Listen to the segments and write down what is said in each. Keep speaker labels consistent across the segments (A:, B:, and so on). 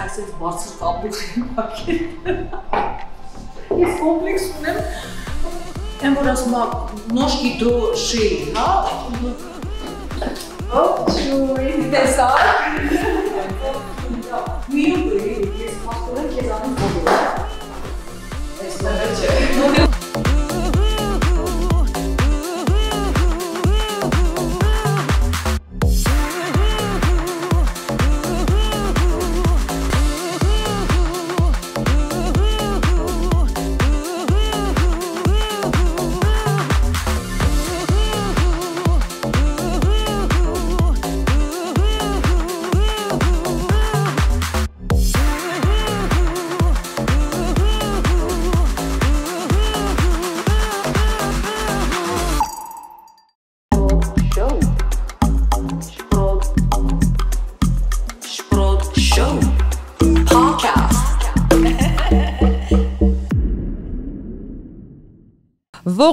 A: դրա համար ես այսպես բարձր կապուկ եմ փակել։ Ես կոմպլեքս ունեմ։ Եմ որ ասում եմ նոշկի դո շեյ, հա,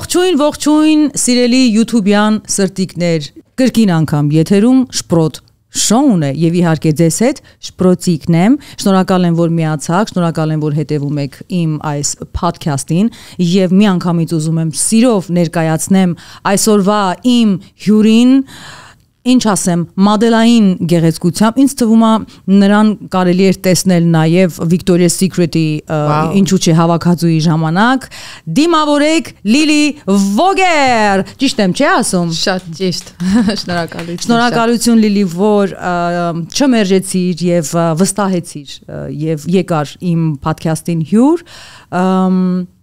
A: Ողջույն,
B: ողջույն, սիրելի YouTube-յան սրտիկներ։ Կրկին անգամ եթերում շպրոտ շոուն է եւ իհարկե ձեզ հետ շպրոցիկն եմ։ Շնորհակալ եմ, որ միացաք, շնորհակալ եմ, որ հետեւում եք իմ այս podcast-ին եւ մի անգամից ուզում եմ սիրով ներկայացնեմ այսօրվա իմ հյուրին ինչ ասեմ, մոդելային գեղեցկությամբ ինձ թվում է նրան կարելի էր տեսնել նաև Victoria's Secret-ի ինչու՞ չէ հավաքածուի ժամանակ դիմավորեք Լիլի Վոգեր ճիշտ եմ չէ ասում
C: շատ ճիշտ շնորհակալություն
B: շնորհակալություն Լիլի որ չմերժեցիր եւ վստահեցիր եւ եկար իմ podcast-ին հյուր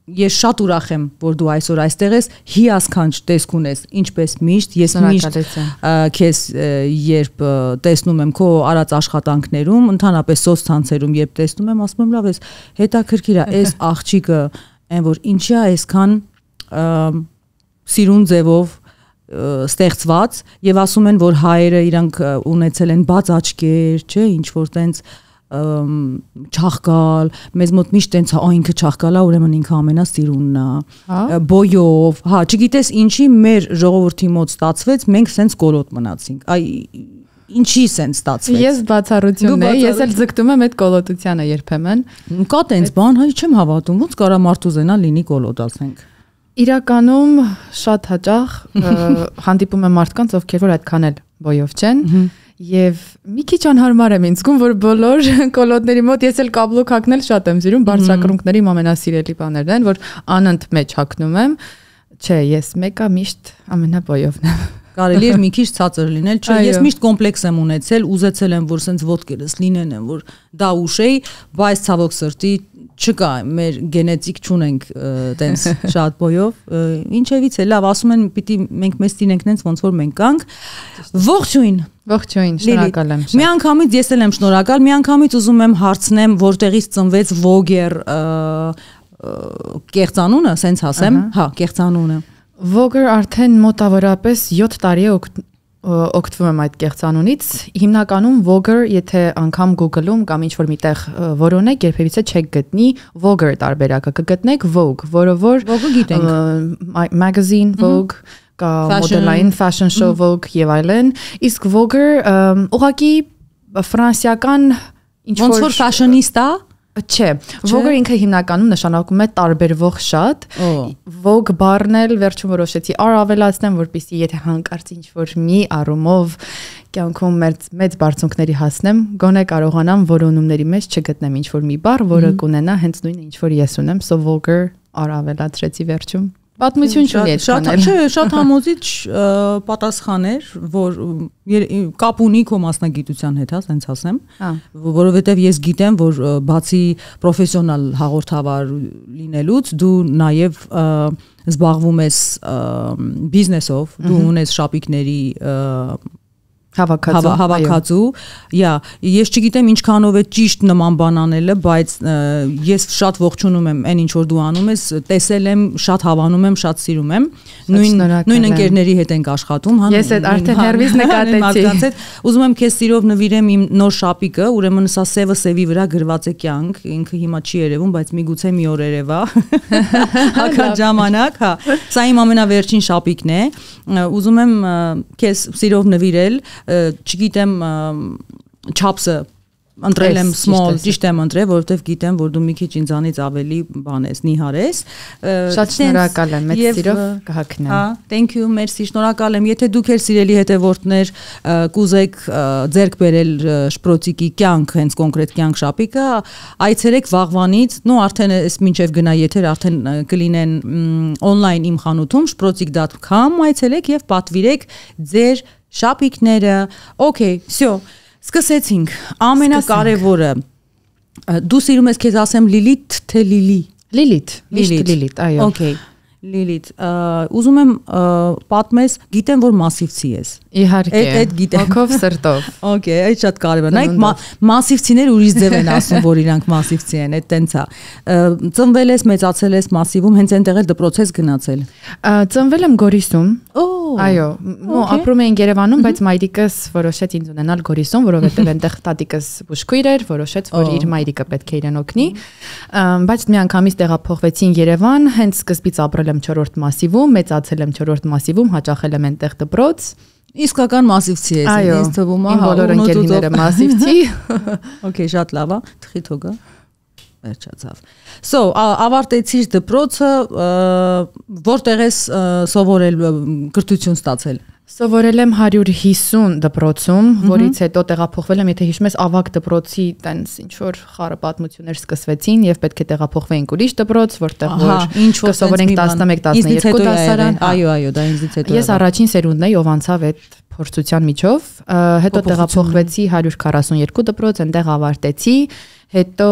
B: ես շատ ուրախ եմ, որ դու այսօր այստեղ ես, հիասքանչ տեսք ունես, ինչպես միշտ, ես միշտ քեզ երբ տեսնում եմ քո արած աշխատանքներում, ընդհանրապես սոցցանցերում երբ տեսնում եմ, ասում եմ լավ ես, հետաքրքիր է, այս աղջիկը այն որ ինչի է այսքան սիրուն ձևով ստեղծված եւ ասում են որ հայերը իրանք ունեցել են բաց աչքեր, չէ, ինչ որ տենց չախկալ, մեզ մոտ միշտ տենց ա ինքը չախկալա, ուրեմն ինքը ամենասիրունն է։ հա։ Բոյով, հա, չգիտես ինչի մեր ժողովրդի մոտ ստացվեց, մենք սենց կոլոտ մնացինք։ Այ ինչի սենց ստացվեց։
C: Ես բացառությունն եմ, ես էլ ձգտում եմ այդ կոլոտությանը երբեմն։
B: Կա տենց բան, հայ չեմ հավատում, ոնց կարա մարդուզենա լինի կոլոտ ասենք։
C: Իրականում շատ հաճախ հանդիպում եմ մարդկանց, ովքեր որ այդքան էլ բոյով չեն։ Հմ Եվ մի քիչ անհարմար եմ ինձ զգում, որ բոլոր կոլոտների մոտ ես էլ կաբլոկ հակնել շատ եմ սիրում, բարձրակրունկների ամենասիրելի բաներն են, որ անընդ մեջ հակնում եմ։ Չէ, ես մեկը միշտ ամենաբոյովն եմ։
B: Կարելի է մի քիչ ցածր լինել, չէ, ես միշտ կոմպլեքս եմ ունեցել, ուզեցել եմ, որ սենց ոդկերս լինեն են, որ դա ուշեի, բայց ցավոք սրտի չկա, մեր գենետիկ չունենք տենց շատ բոյով, ինչևից է լավ, ասում են պիտի մենք մեզ տինենք նենց ոնց որ մենք կանք։ Ողջույն։
C: Ողջույն, շնորհակալ եմ։
B: Մի անգամից ես էլ եմ շնորհակալ, մի անգամից ուզում եմ հարցնեմ, որտեղից ծնվեց Voger կեղծանունը, սենց ասեմ, հա, կեղծանունը։
C: Voger արդեն մոտավորապես 7 տարի է օգտվում եմ այդ կեղծանունից։ Հիմնականում Vogue, եթե անգամ Google-ում կամ ինչ-որ միտեղ որոնեք, երբևիցե չեք գտնի Vogue տարբերակը, կգտնեք Vogue, որը որ
B: Vogue-ը գիտենք։
C: Magazine Vogue կա մոդելային fashion show Vogue եւ այլն, իսկ Vogue ուղղակի ֆրանսիական
B: ինչ որ fashion-ista
C: Չէ, Vogue-ը ինքը հիմնականում նշանակում է տարբերվող շատ։ Vogue բառն էլ վերջում որոշեցի առ ավելացնեմ, որpիսի եթե հանկարծ ինչ որ մի առումով կյանքում մեծ մեծ բարձունքների հասնեմ, գոնե կարողանամ որոնումների մեջ չգտնեմ ինչ որ մի բառ, որը կունենա հենց նույնը ինչ որ ես ունեմ, so Vogue առ ավելացրեցի վերջում։
B: Պատմություն չունի այդ բանել։ Չէ, շատ համոզիչ պատասխան էր, որ կապ ունի քո մասնագիտության հետ, հա, ասենց ասեմ, հա։ որովհետև ես գիտեմ, որ բացի պրոֆեսիոնալ հաղորդավար լինելուց դու նաև զբաղվում ես բիզնեսով, դու ունես շապիկների
C: հավաքածու
B: հավաքածու յա ես չգիտեմ ինչքանով է ճիշտ նման բան անելը բայց ես շատ ողջունում եմ այն ինչ որ դու անում ես տեսել եմ շատ հավանում եմ շատ սիրում եմ նույն նույն ընկերների հետ ենք աշխատում
C: հա ես այդ արդեն հերվից նկատեցի
B: ուզում եմ քեզ սիրով նվիրեմ իմ նոր շապիկը ուրեմն սա սևը սևի վրա գրված է կյանք ինքը հիմա չի երևում բայց միգուցե մի օր երևա հակա ժամանակ հա սա իմ ամենավերջին շապիկն է ուզում եմ քեզ սիրով նվիրել չգիտեմ չափսը ընտրել եմ small,
C: ճիշտ
B: եմ ընտրել, որովհետև գիտեմ, որ դու մի քիչ ինձանից ավելի բան ես, նիհար ես։
C: Շատ շնորհակալ եմ, մեծ սիրով
B: ը,
C: կհագնեմ։
B: Հա, thank you, merci, շնորհակալ եմ։ Եթե դուք եր սիրելի հետևորդներ կուզեք ը, ձեռք բերել շպրոցիկի կյանք, հենց կոնկրետ կյանք շապիկը, այցելեք վաղվանից, նո արդեն էս մինչև գնա եթեր արդեն կլինեն on-line իմ խանութում shprotsik.com այցելեք եւ պատվիրեք ձեր շապիկները։ Okay, всё, սկսեցինք։ Ամենակարևորը ը, դու սիրում ես քեզ ասեմ Լիլիթ թե Լիլի։
C: Լիլիթ, միշտ Լիլիթ, այո։
B: Okay։ Լիլիթ, ուզում եմ պատմես, գիտեմ որ մասիվցի ես։
C: Իհարկե։
B: Էդ- էդ գիտեմ։
C: Հոգով սրտով։
B: Okay, այդ շատ կարևոր է։ մա- մասիվցիներ ուրիշ ձև են ասում, որ իրանք մասիվցի են, այդ տենց է։ Ծնվել ես, մեծացել ես մասիվում, հենց այնտեղ էլ դպրոց ես գնացել։
C: Ծնվել եմ Գորիսում։
B: Օ,
C: Այո,
B: Okay.
C: ապրում էին Երևանում, բայց մայրիկս որոշեց ինձ ունենալ Գորիսում, որովհետև այնտեղ տատիկս բուժքույր էր, որոշեց, որ իր մայրիկը պետք է իրեն օգնի։ Բայց մի անգամից տեղափոխվեցին Երևան, հենց սկզբից ապրել եմ 4-րդ մասիվում, մեծացել եմ 4-րդ մասիվում, հաճախել եմ այնտեղ դպրոց։
B: իսկական մասիվցի ես, ինձ թվում է, հա,
C: բոլոր ընկերները մասիվցի։
B: Okay, շատ լավ է, թխի թողա։ Վերջացավ։ So, ավարտեցիր դպրոցը, որտեղ ես սովորել կրթություն ստացել։
C: Սովորել եմ 150 դպրոցում, որից հետո տեղափոխվել եմ, եթե հիշում ես, ավակ դպրոցի տենց ինչ որ խառը պատմություններ սկսվեցին եւ պետք է տեղափոխվեինք ուրիշ դպրոց, որտեղ որ
B: ինչ որ
C: կսովորենք 11-12 դասարան։
B: Այո, այո, դա ինձից հետո։
C: Ես առաջին սերունդն էի, ով անցավ այդ փորձության միջով, հետո տեղափոխվեցի 142 դպրոց, այնտեղ ավարտեցի, հետո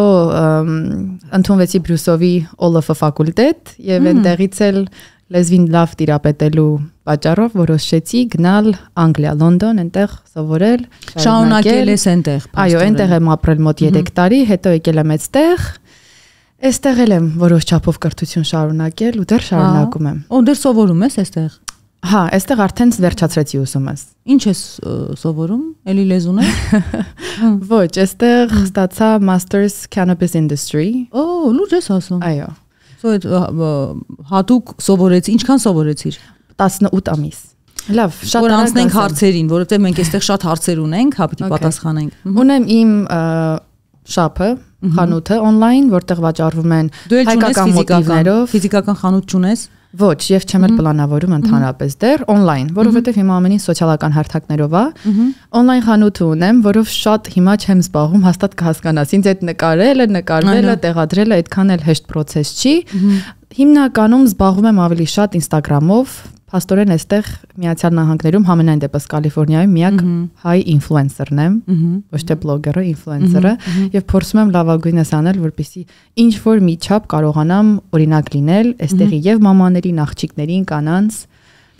C: ընդունվեցի Բրյուսովի Օլոֆը ֆակուլտետ եւ այնտեղից էլ լեզվին լավ տիրապետելու պատճառով որոշեցի գնալ Անգլիա, Լոնդոն, այնտեղ սովորել,
B: շարունակել ես այնտեղ։
C: Այո, այնտեղ եմ ապրել մոտ 3 տարի, հետո եկել եմ այստեղ։ Այստեղ էլ եմ որոշ չափով կրթություն շարունակել ու դեռ շարունակում եմ։
B: Ո դեռ սովորում ես այստեղ։
C: Հա, այստեղ արդեն վերջացրեցի ուսումս։
B: Ինչ ես սովորում։ Էլի լեզուն է։
C: Ոչ, այստեղ ստացա Masters Cannabis Industry։
B: Օ, լուրջ ես ասում։
C: Այո,
B: այդ հատուկ սովորեցի, ինչքան սովորեցիր։
C: 18 ամիս։ Լավ, շատ
B: Որ անցնենք հարցերին, որովհետև մենք այստեղ շատ հարցեր ունենք, հա պիտի պատասխանենք։
C: Ունեմ իմ շապը, խանութը on-line, որտեղ վաճառվում են հայկական մոտիվներով։
B: ֆիզիկական խանութ չունես։
C: Ոչ, եւ չեմ էլ պլանավորում ընդհանրապես դեռ on-line, որովհետեւ հիմա ամեն ինչ սոցիալական հարթակներով է։ On-line խանութ ունեմ, որով շատ հիմա չեմ զբաղվում, հաստատ կհասկանաս։ Ինձ այդ նկարելը, նկարվելը, տեղադրելը այդքան էլ հեշտ process չի։ Հիմնականում զբաղվում եմ ավելի շատ Instagram-ով, Փաստորեն այստեղ Միացյալ Նահանգներում համենայն դեպս Կալիֆոռնիայում միակ հայ ինֆլուենսերն եմ, ոչ թե բլոգերը, ինֆլուենսերը, եւ փորձում եմ լավագույնս անել, որպեսզի ինչ որ մի չափ կարողանամ օրինակ լինել այստեղի եւ մամաներին, աղջիկներին, կանանց,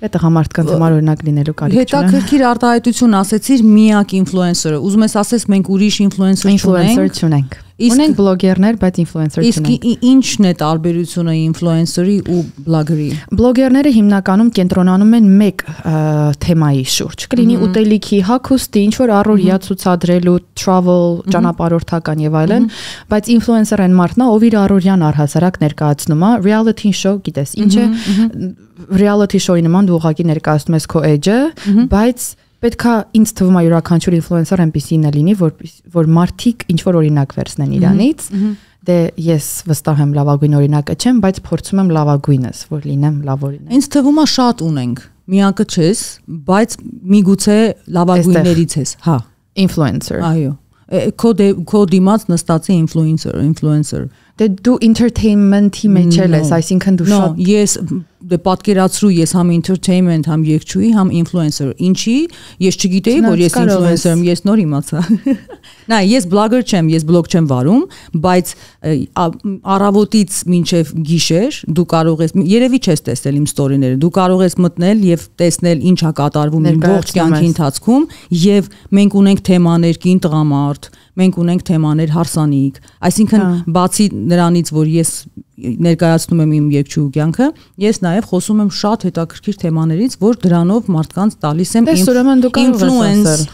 C: դե տղամարդկանց համար օրինակ լինելու կարիք չունեմ։
B: Հետաքրքիր արտահայտություն ասեցիր միակ ինֆլուենսերը։ Ուզում ես ասես մենք ուրիշ ինֆլուենսեր
C: Ինֆլուենսեր
B: չունենք։
C: չունենք։
B: Իսկ-
C: Ունենք բլոգերներ, բայց ինֆլուենսեր
B: Իսկ
C: չունենք։
B: ի- ինչն է տարբերությունը ինֆլուենսերի ու բլոգերի։
C: Բլոգերները հիմնականում կենտրոնանում են մեկ թեմայի շուրջ։ Կլինի ուտելիքի, հագուստի, ինչ որ առօրյա ցուցադրելու, travel, ճանապարհորդական եւ այլն, բայց ինֆլուենսեր են մարդն, ով իր առօրյան առհասարակ ներկայացնում է reality show, գիտես, ինչ է reality show-ի նման դու ուղակի ներկայացնում ես քո edge-ը, բայց պետքա ինձ թվում է յուրաքանչյուր ինֆլուենսեր այնպեսին է լինի, որ որ մարդիկ ինչ որ օրինակ վերցնեն իրանից։ Դե ես վստահ եմ լավագույն օրինակը չեմ, բայց փորձում եմ լավագույնս, որ լինեմ լավ օրինակ։
B: Ինձ թվում է շատ ունենք։ Միակը չես, բայց միգուցե լավագույններից ես, հա։
C: Influencer։
B: Այո։ Քո դե- քո դիմաց նստած է influencer, influencer։
C: Դե դու entertainment-ի մեջ էլ ես, այսինքն դու շատ
B: ես դե պատկերացրու ես համ entertainment, համ երգչուհի, համ influencer։ Ինչի? Ես չգիտեի, որ ես influencer եմ, ես նոր իմացա։ Նա, ես blogger չեմ, ես blog չեմ վարում, բայց առավոտից մինչև գիշեր դու կարող ես երևի չես տեսել իմ ստորիները, դու կարող ես մտնել եւ տեսնել ինչ ա կատարվում իմ ողջ կյանքի ընթացքում եւ մենք ունենք թեմաներ կին տղամարդ, մենք ունենք թեմաներ հարսանիք, այսինքն
C: Հա։
B: բացի նրանից, որ ես ներկայացնում եմ իմ երկչու կյանքը, ես նաև խոսում եմ շատ հետաքրքիր թեմաներից, որ դրանով մարդկանց տալիս եմ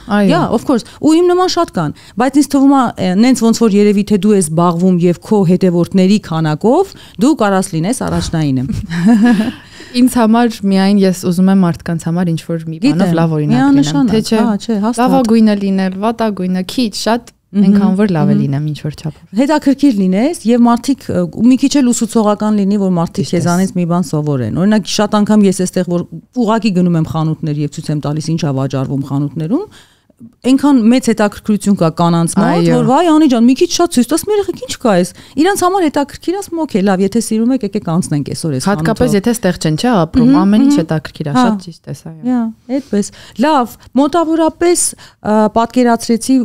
C: այո։
B: Yeah, of course։ Ու իմ նման շատ կան, բայց ինձ թվում է նենց ոնց որ երևի թե դու ես զբաղվում եւ քո հետևորդների քանակով, դու կարաս լինես առաջնայինը։
C: ինձ համար միայն ես ուզում եմ մարդկանց համար ինչ որ մի բանով լավ օրինակ լինեմ, թե չէ։
B: հա,
C: Լավագույնը լինել, վատագույնը, քիչ, շատ Այնքան որ լավ է լինեմ ինչ որ չափով։
B: Հետաքրքիր լինես եւ մարդիկ ու մի քիչ էլ ուսուցողական լինի, որ մարդիկ քեզանից մի բան սովորեն։ Օրինակ շատ անգամ ես էստեղ որ ուղակի գնում եմ խանութներ եւ ցույց եմ տալիս ինչա վաճառվում խանութներում, այնքան մեծ հետաքրքրություն կա կանանց մոտ, որ վայ Անի ջան, մի քիչ շատ ցույց տաս, մեր երեխեք ինչ կա էս։ Իրանց համար հետաքրքիր ասում, օքեյ, լավ, եթե սիրում եք, եկեք անցնենք այսօր էս։
C: Հատկապես եթե ստեղ չեն, չէ, ապրում, ամեն ինչ հետաքրքիր է, շատ ճիշտ է սա։
B: Հա, այդպես։ Լավ, մոտավորապես պատկերացրեցի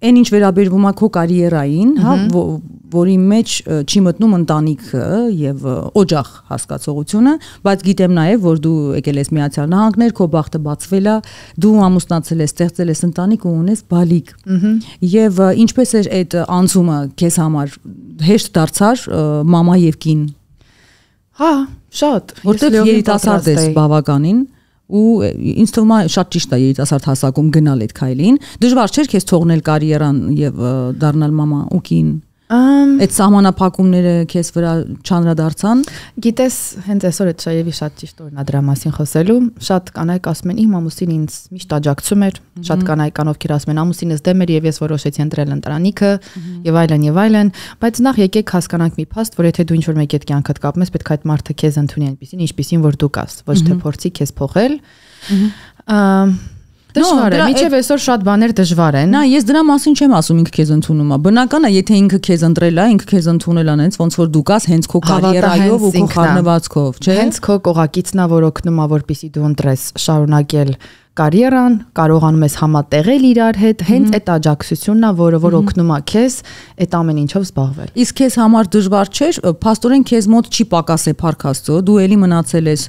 B: այն ինչ վերաբերվում է քո կարիերային, հա, որի մեջ չի մտնում ընտանիքը եւ օջախ հասկացողությունը, բայց գիտեմ նաեւ, որ դու եկել ես Միացյալ Նահանգներ, քո բախտը բացվել է, դու ամուսնացել ես, ստեղծել ես ընտանիք ու ունես բալիկ։ Եւ ինչպես էր այդ անցումը քեզ համար հեշտ դարձար մամա եւ կին։
C: Հա, շատ։
B: Որտեղ երիտասարդ ես բավականին ու ինձ թվում է շատ ճիշտ է երիտասարդ հասակում գնալ այդ քայլին դժվար չէր քեզ թողնել կարիերան եւ դառնալ մամա ու կին Այդ սահմանափակումները քեզ վրա չանդրադարձան։
C: Գիտես, հենց այսօր այդ շայեվի շատ ճիշտ օրն է դրա մասին խոսելու։ Շատ կանայք ասում են իմ ամուսին ինձ միշտ աջակցում էր, շատ կանայք կան ովքեր ասում են ամուսինս դեմ էր եւ ես որոշեցի ընտրել ընտրանիքը եւ այլն եւ այլն, բայց նախ եկեք հասկանանք մի փաստ, որ եթե դու ինչ-որ մեկի հետ կյանքդ կապում ես, պետք է այդ մարդը քեզ ընդունի այնպեսին, ինչպեսին որ դու կաս, ոչ թե փորձի քեզ փոխել։ Ահա Դժվար է, միջև այսօր շատ բաներ դժվար են։
B: Նա ես դրա մասին չեմ ասում ինքը քեզ ընդունում է։ Բնական է, եթե ինքը քեզ ընտրել է, ինքը քեզ ընդունել է, ոնց որ դու կաս հենց քո կարիերայով ու քո խառնվածքով, չէ՞։
C: Հենց քո կողակիցն է, որ օգնում է, որպեսի դու ընտրես շարունակել կարիերան, կարողանում ես համատեղել իրար հետ, հենց այդ աջակցությունն է, որը որ օգնում է քեզ այդ ամեն ինչով զբաղվել։
B: Իսկ քեզ համար դժվար չէր, փաստորեն քեզ մոտ չի պակասե Փարքաստո, դու ելի մնացել ես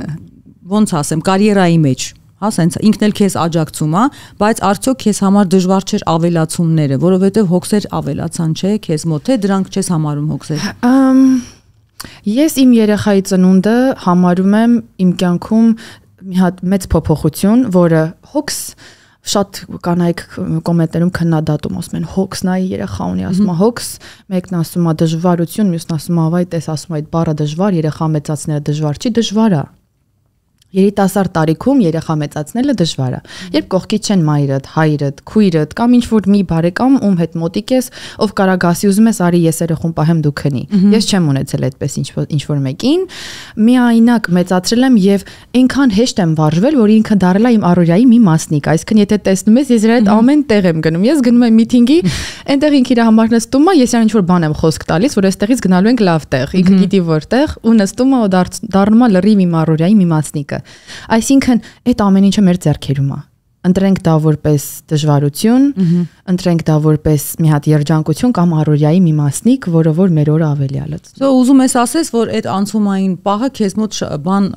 B: ոնց ասեմ, կարիերայի մեջ հա սենց ինքն էլ քեզ աջակցում է, բայց արդյոք քեզ համար դժվար չէր ավելացումները, որովհետև հոգսեր ավելացան, չէ, քեզ մոտ թե դրանք չես համարում հոգսեր։
C: Ես իմ երեխայի ծնունդը համարում եմ իմ կյանքում մի հատ մեծ փոփոխություն, որը հոգս շատ կանայք կոմենտներում քննադատում ասում են հոգս նայի երեխա ունի ասում է հոգս մեկն ասում է դժվարություն մյուսն ասում է ավայ տես ասում է այդ բառը դժվար երեխա մեծացնելը դժվար չի դժվար է Երիտասարդ տարիքում երեխա մեծացնելը դժվար է։ Երբ կողքից չեն մայրդ, հայրդ, քույրդ կամ ինչ որ մի բարեկամ, ում հետ մոտիկ ես, ով կարա գասի ուզում ես, արի ես երախուն պահեմ դու քնի։ Ես չեմ ունեցել այդպես ինչ ինչ որ մեկին։ Միայնակ մեծացրել եմ եւ այնքան հեշտ եմ վարժվել, որ ինքը դարել է իմ առօրյայի մի մասնիկ։ Այսինքն եթե տեսնում ես, ես իր հետ ամեն տեղ եմ գնում։ Ես գնում եմ միտինգի, այնտեղ ինքը իր համար նստում է, ես ինչ որ բան եմ խոսք տալիս, որ այստեղից գնալու ենք լավ տեղ։ Ինքը գիտի որտեղ ու նստում է ու դառնում է լրիվ իմ առօրյայի մի մասնիկը։ Այսինքն այդ ամեն ինչը մեր ձեռքերում է ընտրենք դա որպես դժվարություն, ընտրենք դա որպես մի հատ երջանկություն կամ առօրյայի մի մասնիկ, որը որ մեր օրը ավելի ալած։
B: So ուզում ես ասես, որ այդ անցումային պահը քեզ մոտ բան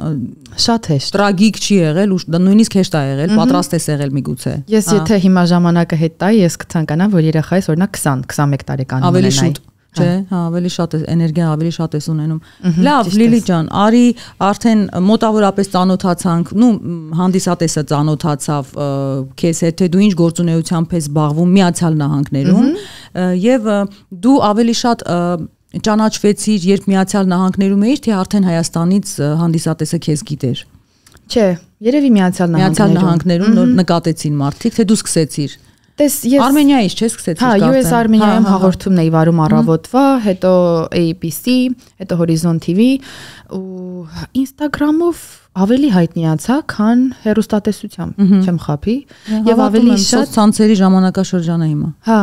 C: շատ հեշտ,
B: տրագիկ չի եղել ու նույնիսկ հեշտ է եղել, պատրաստ ես եղել միգուցե։
C: Ես եթե հիմա ժամանակը հետ տայի, ես կցանկանամ, որ երեխայիս օրինակ 20, 21 տարեկան ունենայի։
B: Ավելի շուտ չէ, հա, ավելի շատ է էներգիա ավելի շատ ես ունենում։ Լավ, Լիլի ջան, արի արդեն մոտավորապես ծանոթացանք, նու հանդիսատեսը ծանոթացավ քեզ հետ, թե դու ինչ գործունեությամբ ես զբաղվում Միացյալ Նահանգներում եւ դու ավելի շատ ճանաչվեցիր, երբ Միացյալ Նահանգներում էիր, թե արդեն Հայաստանից հանդիսատեսը քեզ գիտեր։
C: Չէ, երևի Միացյալ Նահանգներում։
B: Միացյալ Նահանգներում նոր նկատեցին մարդիկ, թե դու սկսեցիր։
C: Տես ես
B: Արմենիայից չէ սկսեցի
C: Հա, US Արմենիայում հաղորդումն էի վարում առավոտվա, հետո ABC, հետո Horizon TV ու Instagram-ով ավելի հայտնիացա, քան հերոստատեսությամբ, չեմ խափի,
B: եւ ավելի շատ ցանցերի ժամանակաշրջանը հիմա։
C: Հա,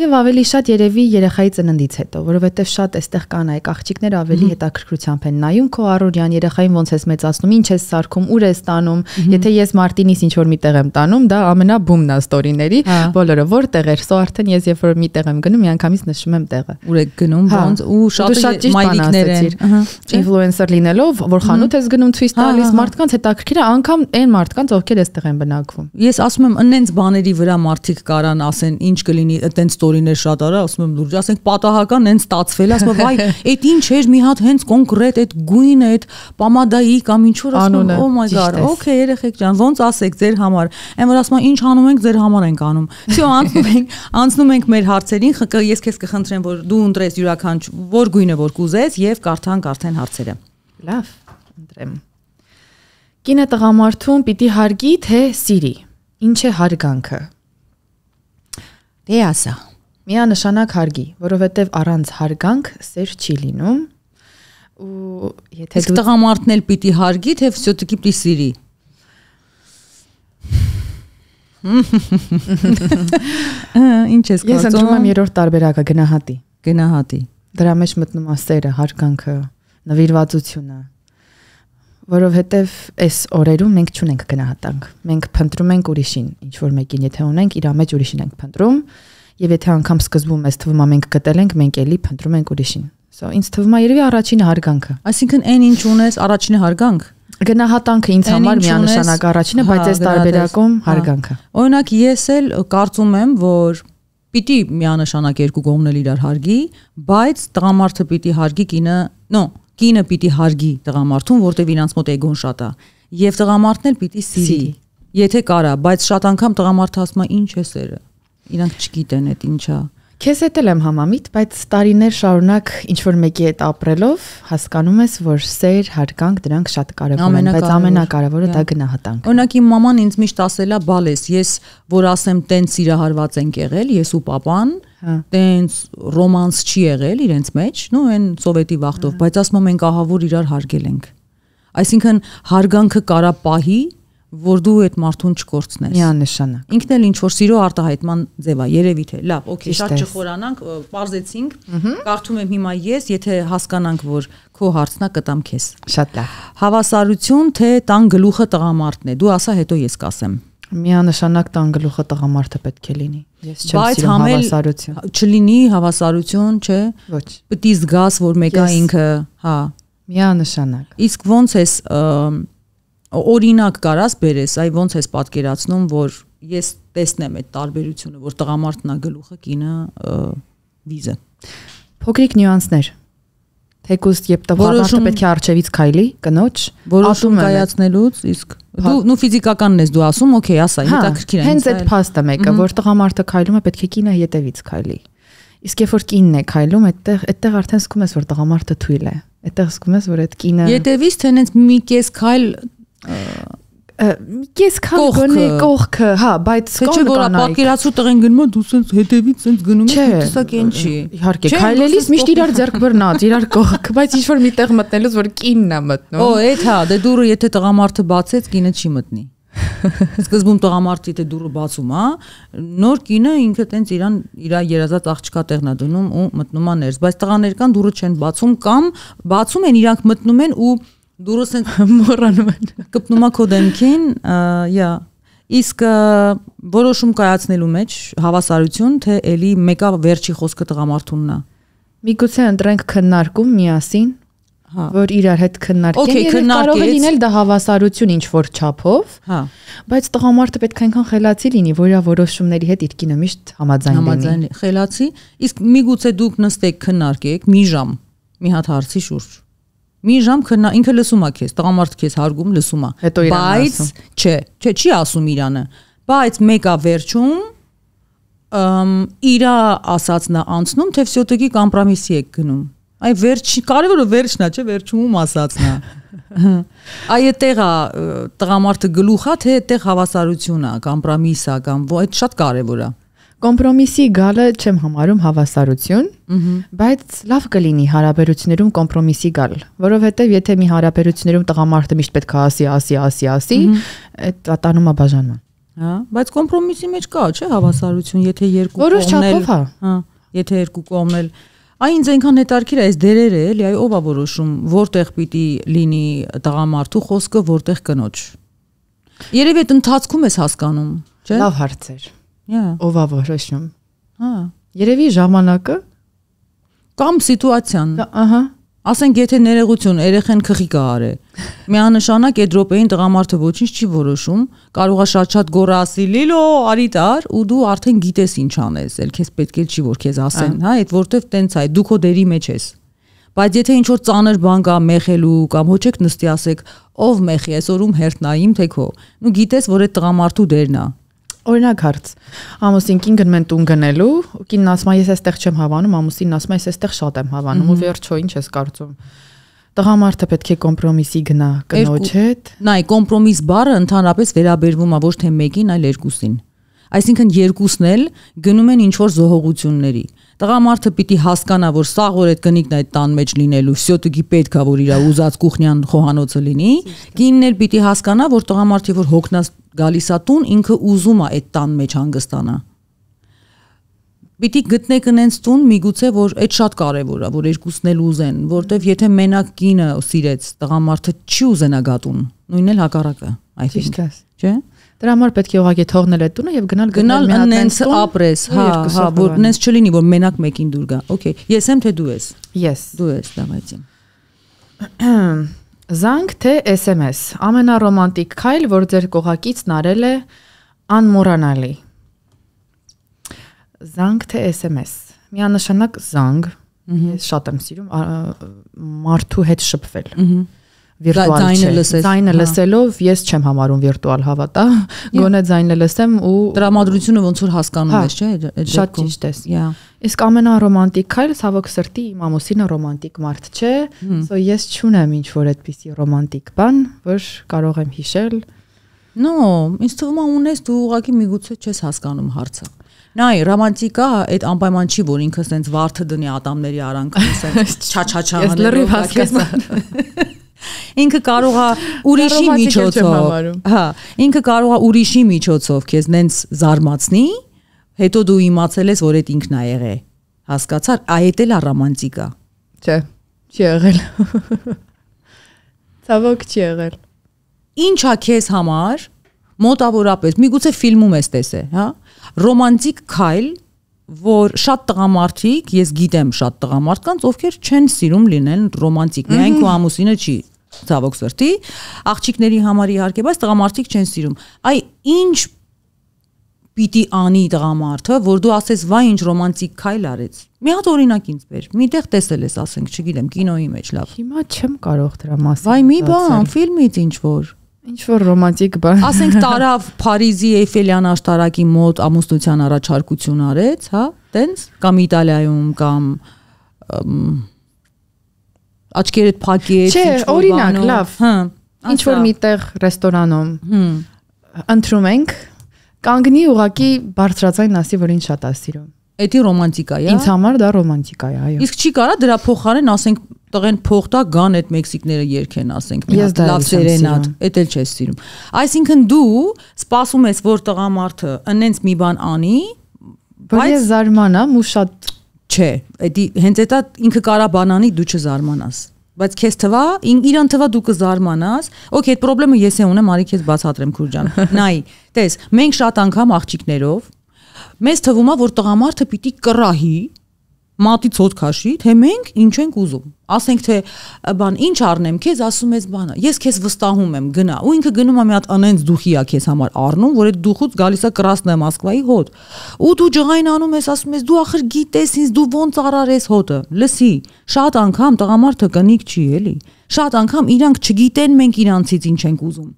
C: եւ ավելի շատ երևի երեխայի ծննդից հետո, որովհետեւ շատ էստեղ կանայք աղջիկներ ավելի հետաքրքրությամբ են նայում քո առօրյան երեխային ոնց ես մեծացնում, ինչ ես սարքում, ուր ես տանում, եթե ես Մարտինից ինչ որ միտեղ եմ տանում, դա ամենաբումն է ստորիների, բոլորը որտեղ էր, սո արդեն ես երբ որ միտեղ եմ գնում, միանգամից նշում եմ տեղը։
B: Ուր եք գնում, ոնց ու շատ մայրիկներ են։
C: Ինֆլուենսեր լինելով, որ խանութ ես գնում ցույց տալիս Ըստ մարդկանց հետաքրքիր է անգամ այն մարդկանց, ովքեր այստեղ են բնակվում։
B: Ես ասում եմ, ընենց բաների վրա մարդիկ կարան ասեն, ինչ կլինի, այտենց ստորիներ շատ արա, ասում եմ լուրջ, ասենք պատահական հենց ստացվել, ասում եմ, վայ, այդ ինչ էր, մի հատ հենց կոնկրետ այդ գույնը, այդ պամադայի կամ ինչ որ ասում եմ, oh my god, okay, երեխեք ջան, ոնց ասեք ձեր համար։ Այն որ ասում եմ, ինչ անում ենք, ձեր համար ենք անում։ Չէ, անցնում ենք, անցնում ենք մեր հարցերին, ես քեզ կխնդրեմ, որ դու ընտրես յուրաքանչյուր որ գույնը որ կուզես եւ կարդանք արդեն հարցերը։
C: Լավ, ընտրեմ։ Կինը տղամարդուն պիտի հարգի, թե սիրի։ Ինչ է հարգանքը։
B: Դե ասա։
C: Միանշանակ հարգի, որովհետև առանց հարգանք սեր չի լինում։ Ու եթե
B: Իսկ տղամարդն էլ պիտի հարգի, թե всё-таки պիտի սիրի։ Ինչ ես
C: Ես ընդունում եմ
B: կարծում
C: երրորդ տարբերակը գնահատի։
B: գնահատի։
C: Դրա մեջ մտնում է սերը, հարգանքը, նվիրվածությունը, որովհետև այս օրերում մենք չունենք գնահատանք։ Մենք փնտրում ենք ուրիշին, ինչ որ մեկին, եթե ունենք, իր մեջ ուրիշին ենք փնտրում, եւ եթե անգամ սկզբում էս թվում է մենք գտել ենք, մենք էլի փնտրում ենք ուրիշին։ So ինձ թվում է երևի առաջինը հարգանքը։
B: Այսինքն այն ինչ ունես, առաջինը հարգանք։
C: Գնահատանքը ինձ համար միանշանակ առաջինը, բայց
B: հա,
C: այս տարբերակում
B: հա։
C: հարգանքը։
B: Օրինակ ես էլ կարծում եմ, որ պիտի միանշանակ երկու կողմն էլ իրար հարգի, բայց տղամարդը պիտի հարգի կինը, նո, կինը պիտի հարգի տղամարդուն, որտեվ իրանց մոտ էգոն շատ է։ Եվ տղամարդն էլ պիտի սիրի։ Եթե կարա, բայց շատ անգամ տղամարդը ասում է ինչ է սերը։ Իրանք չգիտեն այդ ինչա։
C: Քեզ հետ էլ եմ համամիտ, բայց տարիներ շարունակ ինչ որ մեկի հետ ապրելով հասկանում ես, որ սեր, հարգանք դրանք շատ կարևոր են, բայց
B: Ամենակարևոր,
C: ամենակարևորը դա գնահատանք։
B: Օրինակ իմ մաման ինձ միշտ ասել է բալես, ես որ ասեմ տենց սիրահարված ենք եղել, ես ու papan,
C: Հա։
B: տենց ռոմանս չի եղել իրենց մեջ, նո այն սովետի վախտով, բայց ասում եմ մենք ահավոր իրար հարգել ենք։ Այսինքն հարգանքը կարա պահի, որ դու այդ մարդուն չկորցնես։
C: Միանշանակ։
B: Ինքն էլ ինչ որ սիրո արտահայտման ձև է, երևի թե։ Լավ, օքեյ, շատ չխորանանք, ը, պարզեցինք։ Կարդում եմ հիմա ես, եթե հասկանանք, որ քո հարցնա կտամ քեզ։
C: Շատ լավ։
B: Հավասարություն թե տան գլուխը տղամարդն է։ Դու ասա, հետո ես կասեմ։
C: Միանշանակ տան գլուխը տղամարդը պետք է լինի։ Ես չեմ սիրում հավասարություն։
B: չլինի հավասարություն, չէ։
C: Ոչ։
B: Պիտի զգաս, որ մեկը ինքը, հա։
C: Միանշանակ։
B: Իսկ ոնց ես ըմ, օրինակ կարաս բերես, այ ոնց ես պատկերացնում, որ ես տեսնեմ այդ տարբերությունը, որ տղամարդն է գլուխը, կինը վիզը։
C: Փոքրիկ նյուանսներ։ Թեկուզ երբ
B: Որոշում-
C: պետք է արջևից քայլի, կնոջ,
B: Որոշում կայացնելուց, իսկ դու նու ֆիզիկականն ես դու ասում, օքեյ, ասա,
C: Հա,
B: հետաքրքիր է։
C: Հենց այդ փաստը մեկը, որ տղամարդը քայլում է, պետք է կինը հետևից քայլի։ Իսկ երբ որ կինն է քայլում, այդտեղ այդտեղ արդեն զգում ես, որ տղամարդը թույլ է։ Այդտեղ զգում ես, որ այդ կինը
B: Ետևից թե նենց մի կես քայլ
C: Ես քան
B: Կողքը։
C: գոնե կողքը, հա, բայց
B: Թե չէ որ
C: կանայք։
B: պատկերացու տղեն գնում է դու սենց հետևից սենց գնում ես տեսակ են չի։
C: Իհարկե, քայլելիս միշտ իրար ձեռք բռնած, իրար կողք, բայց ինչ որ միտեղ մտնելուց որ կինն է մտնում։
B: Օ, այդ հա, դե դուրը եթե տղամարդը բացեց, կինը չի մտնի։ Սկզբում տղամարդի դե դուրը բացում, հա, նոր կինը ինքը տենց իրան իր երազած աղջկա տեղնա դնում ու մտնում է ներս, բայց տղաներ կան դուրը չեն բացում կամ բացում են իրանք մտնում են ու դուրը սենց
C: մոռանում են։
B: կպնում է քո դեմքին, յա իսկ որոշում կայացնելու մեջ հավասարություն թե էլի մեկա վերջի խոսքը տղամարդունն է։
C: Միգուցե ընտրենք քննարկում միասին,
B: Հա։
C: որ իրար հետ քննարկեն։
B: Okay,
C: կարող է լինել դա հավասարություն ինչ որ չափով,
B: Հա,
C: բայց տղամարդը պետք է այնքան խելացի լինի, որ իր որոշումների հետ իր կինը միշտ համաձայն լինի։
B: համաձայն խելացի, իսկ միգուցե դուք նստեք քննարկեք մի ժամ մի հատ հարցի շուրջ։ Մի ժամ քննա ինքը լսում է քեզ, տղամարդ քեզ հարգում լսում է։
C: Հետո Իրանն
B: Բայց
C: ասում։
B: չէ, չէ, չի ասում Իրանը։ Բայց մեկա վերջում ըմ իրա ասածն է անցնում, թե всё-таки կոմպրոմիսի եք գնում։ Այ վերջ կարևորը վերջն է, չէ, վերջում ում ասածն է։ Այ այդտեղ է ը, տղամարդը գլուխա, թե այդտեղ հավասարություն է, կոմպրոմիս է կամ ո- այդ շատ կարևոր է։
C: Կոմպրոմիսի գալը չեմ համարում հավասարություն, բայց լավ կլինի հարաբերություններում կոմպրոմիսի գալ, որովհետև եթե մի հարաբերություններում տղամարդը միշտ պետք է ասի, ասի, ասի, ասի, այդ ատանում է բաժանման։
B: Հա, բայց կոմպրոմիսի մեջ կա, չէ, հավասարություն, եթե երկու կողմն էլ-
C: հա։
B: Հա, եթե երկու կողմն էլ Այ ինձ այնքան հետարքիր է այս դերերը, էլի, այ ով է որոշում, որտեղ պիտի լինի տղամարդու խոսքը, որտեղ կնոջ։ Երևի այդ ընթացքում ես հասկանում, չէ։
C: Լավ հարցեր։
B: Հա,
C: Ով է որոշում։
B: հա։
C: Երևի ժամանակը,
B: Կամ սիտուացիան։
C: ահա,
B: Ասենք եթե ներեգություն երեխեն քխիկ է արե։ Միանշանակ այդ րոպեին տղամարդը ոչինչ չի որոշում, կարող է շատ-շատ գոռ ասի՝ «Լիլո, արի տար» ու դու արդեն գիտես ինչ անես, ել քեզ պետք է չի որ քեզ ասեն, հա, այդ որտեվ տենց է, դու քո դերի մեջ ես։ Բայց եթե ինչ որ ծանր բան կա մեխելու կամ հոչեք նստի ասեք, ով մեխի այսօրում հերթն է իմ թե քո։ Նու գիտես, որ այդ տղամարդու դերն է։
C: օրինակ հարց։ Ամուսին կին գնում են տուն գնելու, ու կինն ասում է ես այստեղ չեմ հավանում, ամուսինն ասում է ես այստեղ շատ եմ հավանում, ու վերջո ինչ ես կարծում։ Տղամարդը պետք է կոմպրոմիսի գնա կնոջ հետ։
B: Նայ, կոմպրոմիս բառը ընդհանրապես վերաբերվում է ոչ թե մեկին, այլ երկուսին։ Այսինքն երկուսն էլ գնում են ինչ որ զոհողությունների։ Տղամարդը պիտի հասկանա, որ սաղ որ այդ գնիկն այդ տան մեջ լինելու, սյոտուգի պետքա որ իր ուզած կուխնյան խոհանոցը լինի, կինն էլ պիտի հասկանա, որ տղամարդի որ հոգնած գալիս է տուն, ինքը ուզում է այդ տան մեջ հանգստանա պիտի գտնեք ընենց տուն միգուցե որ այդ շատ կարևոր է որ երկուսն էլ ուզեն որովհետև եթե մենակ կինը սիրեց տղամարդը չի ուզենա գատուն նույնն էլ հակառակը i think չէ
C: Դրա համար պետք է ուղղակի թողնել այդ տունը եւ գնալ
B: գնալ նենց ապրես, հա, հա, որ նենց չլինի, որ մենակ մեկին դուր գա։ Okay, ես եմ թե դու ես։
C: Ես։
B: Դու ես, դավայցին։
C: Զանգ թե SMS։ Ամենառոմանտիկ քայլ, որ ձեր կողակից նարել է անմոռանալի։ Զանգ թե SMS։ Միանշանակ զանգ։ Ես շատ եմ սիրում մարդու հետ շփվել։ Ահա վիրտուալ
B: ձայնը լսես։
C: Ձայնը լսելով ես չեմ համարում վիրտուալ հավատա։ Գոնե ձայնը լսեմ ու
B: տրամադրությունը ոնց որ հասկանում ես, չէ՞, այդ
C: շատ ճիշտ ես։ Իսկ ամենառոմանտիկ քայլը ցավոք սրտի իմ ամուսինը ռոմանտիկ մարդ չէ, so ես չունեմ ինչ որ այդպիսի ռոմանտիկ բան, որ կարող եմ հիշել։
B: No, ինձ թվում է ունես դու ուղղակի միգուցե չես հասկանում հարցը։ Նայ, ռոմանտիկա այդ անպայման չի, որ ինքը սենց վարդը դնի ատամների արանքում սենց չաչաչա
C: Ես լրիվ հասկացա։
B: Ինքը կարող է ուրիշի միջոցով, հա, ինքը կարող է ուրիշի միջոցով քեզ նենց զարմացնի, հետո դու իմացել ես, որ այդ ինքն է եղել։ Հասկացար, այդ էլ է ռոմանտիկա։
C: Չէ, չի եղել։ Ցավոք չի եղել։
B: Ինչա քեզ համար մոտավորապես, միգուցե ֆիլմում ես տեսել, հա, ռոմանտիկ քայլ, որ շատ տղամարդիկ, ես գիտեմ շատ տղամարդկանց, ովքեր չեն սիրում լինել ռոմանտիկ։ Միայն քո ամուսինը չի ցավոք սրտի, աղջիկների համար իհարկե, բայց տղամարդիկ չեն սիրում։ Այ ինչ պիտի անի տղամարդը, որ դու ասես վայ ինչ ռոմանտիկ քայլ արեց։ Մի հատ օրինակ ինձ բեր։ Միտեղ տեսել ես, ասենք, չգիտեմ, կինոյի մեջ լավ։
C: Հիմա չեմ կարող դրա մասին։
B: Վայ մի բան, ֆիլմից ինչ որ։
C: Ինչ որ ռոմանտիկ բան։
B: Ասենք տարավ Փարիզի Էյֆելյան աշտարակի մոտ ամուսնության առաջարկություն արեց, հա, տենց կամ Իտալիայում կամ աչքերդ փակեց,
C: որ օրինակ, լավ։
B: Հա։
C: Ինչ որ միտեղ ռեստորանում։ Հմ։ Ընտրում ենք կանգնի ուղակի բարձրացային ասի, որ ինչ շատ ասիրում։
B: Էդի ռոմանտիկա է։
C: Ինձ համար դա ռոմանտիկա է, այո։
B: Իսկ չի կարա դրա փոխարեն ասենք տղեն փոխտա գան այդ մեքսիկները երկեն, ասենք, մի հատ լավ սերենադ, էդ էլ չես սիրում։ Այսինքն դու սպասում ես, որ տղամարդը ընենց մի բան անի,
C: բայց ես զարմանամ ու շատ
B: չէ, էդի հենց էտա ինքը կարա բանանի, դու չզարմանաս բայց քեզ թվա իրան թվա դու կզարմանաս օքեյ այդ խնդրեմը ես է ունեմ արի քեզ բացատրեմ քուրջան նայ տես մենք շատ անգամ աղջիկներով մեզ թվում է որ տղամարդը պիտի կռահի մատի ցոտ քաշի, թե մենք ինչ ենք ուզում։ Ասենք թե բան ինչ առնեմ, քեզ ասում ես բանը։ Ես քեզ վստահում եմ, գնա։ Ու ինքը գնում է մի հատ անենց դուխի է քեզ համար առնում, որ այդ դուխուց գալիս է Կրասնե Մոսկվայի հոտ։ Ու դու ջղային անում ես, ասում ես դու ախր գիտես ինձ դու ոնց արարես հոտը։ Լսի, շատ անգամ տղամարդը կնիկ չի, էլի։ Շատ անգամ իրանք չգիտեն մենք իրանցից ինչ ենք ուզում։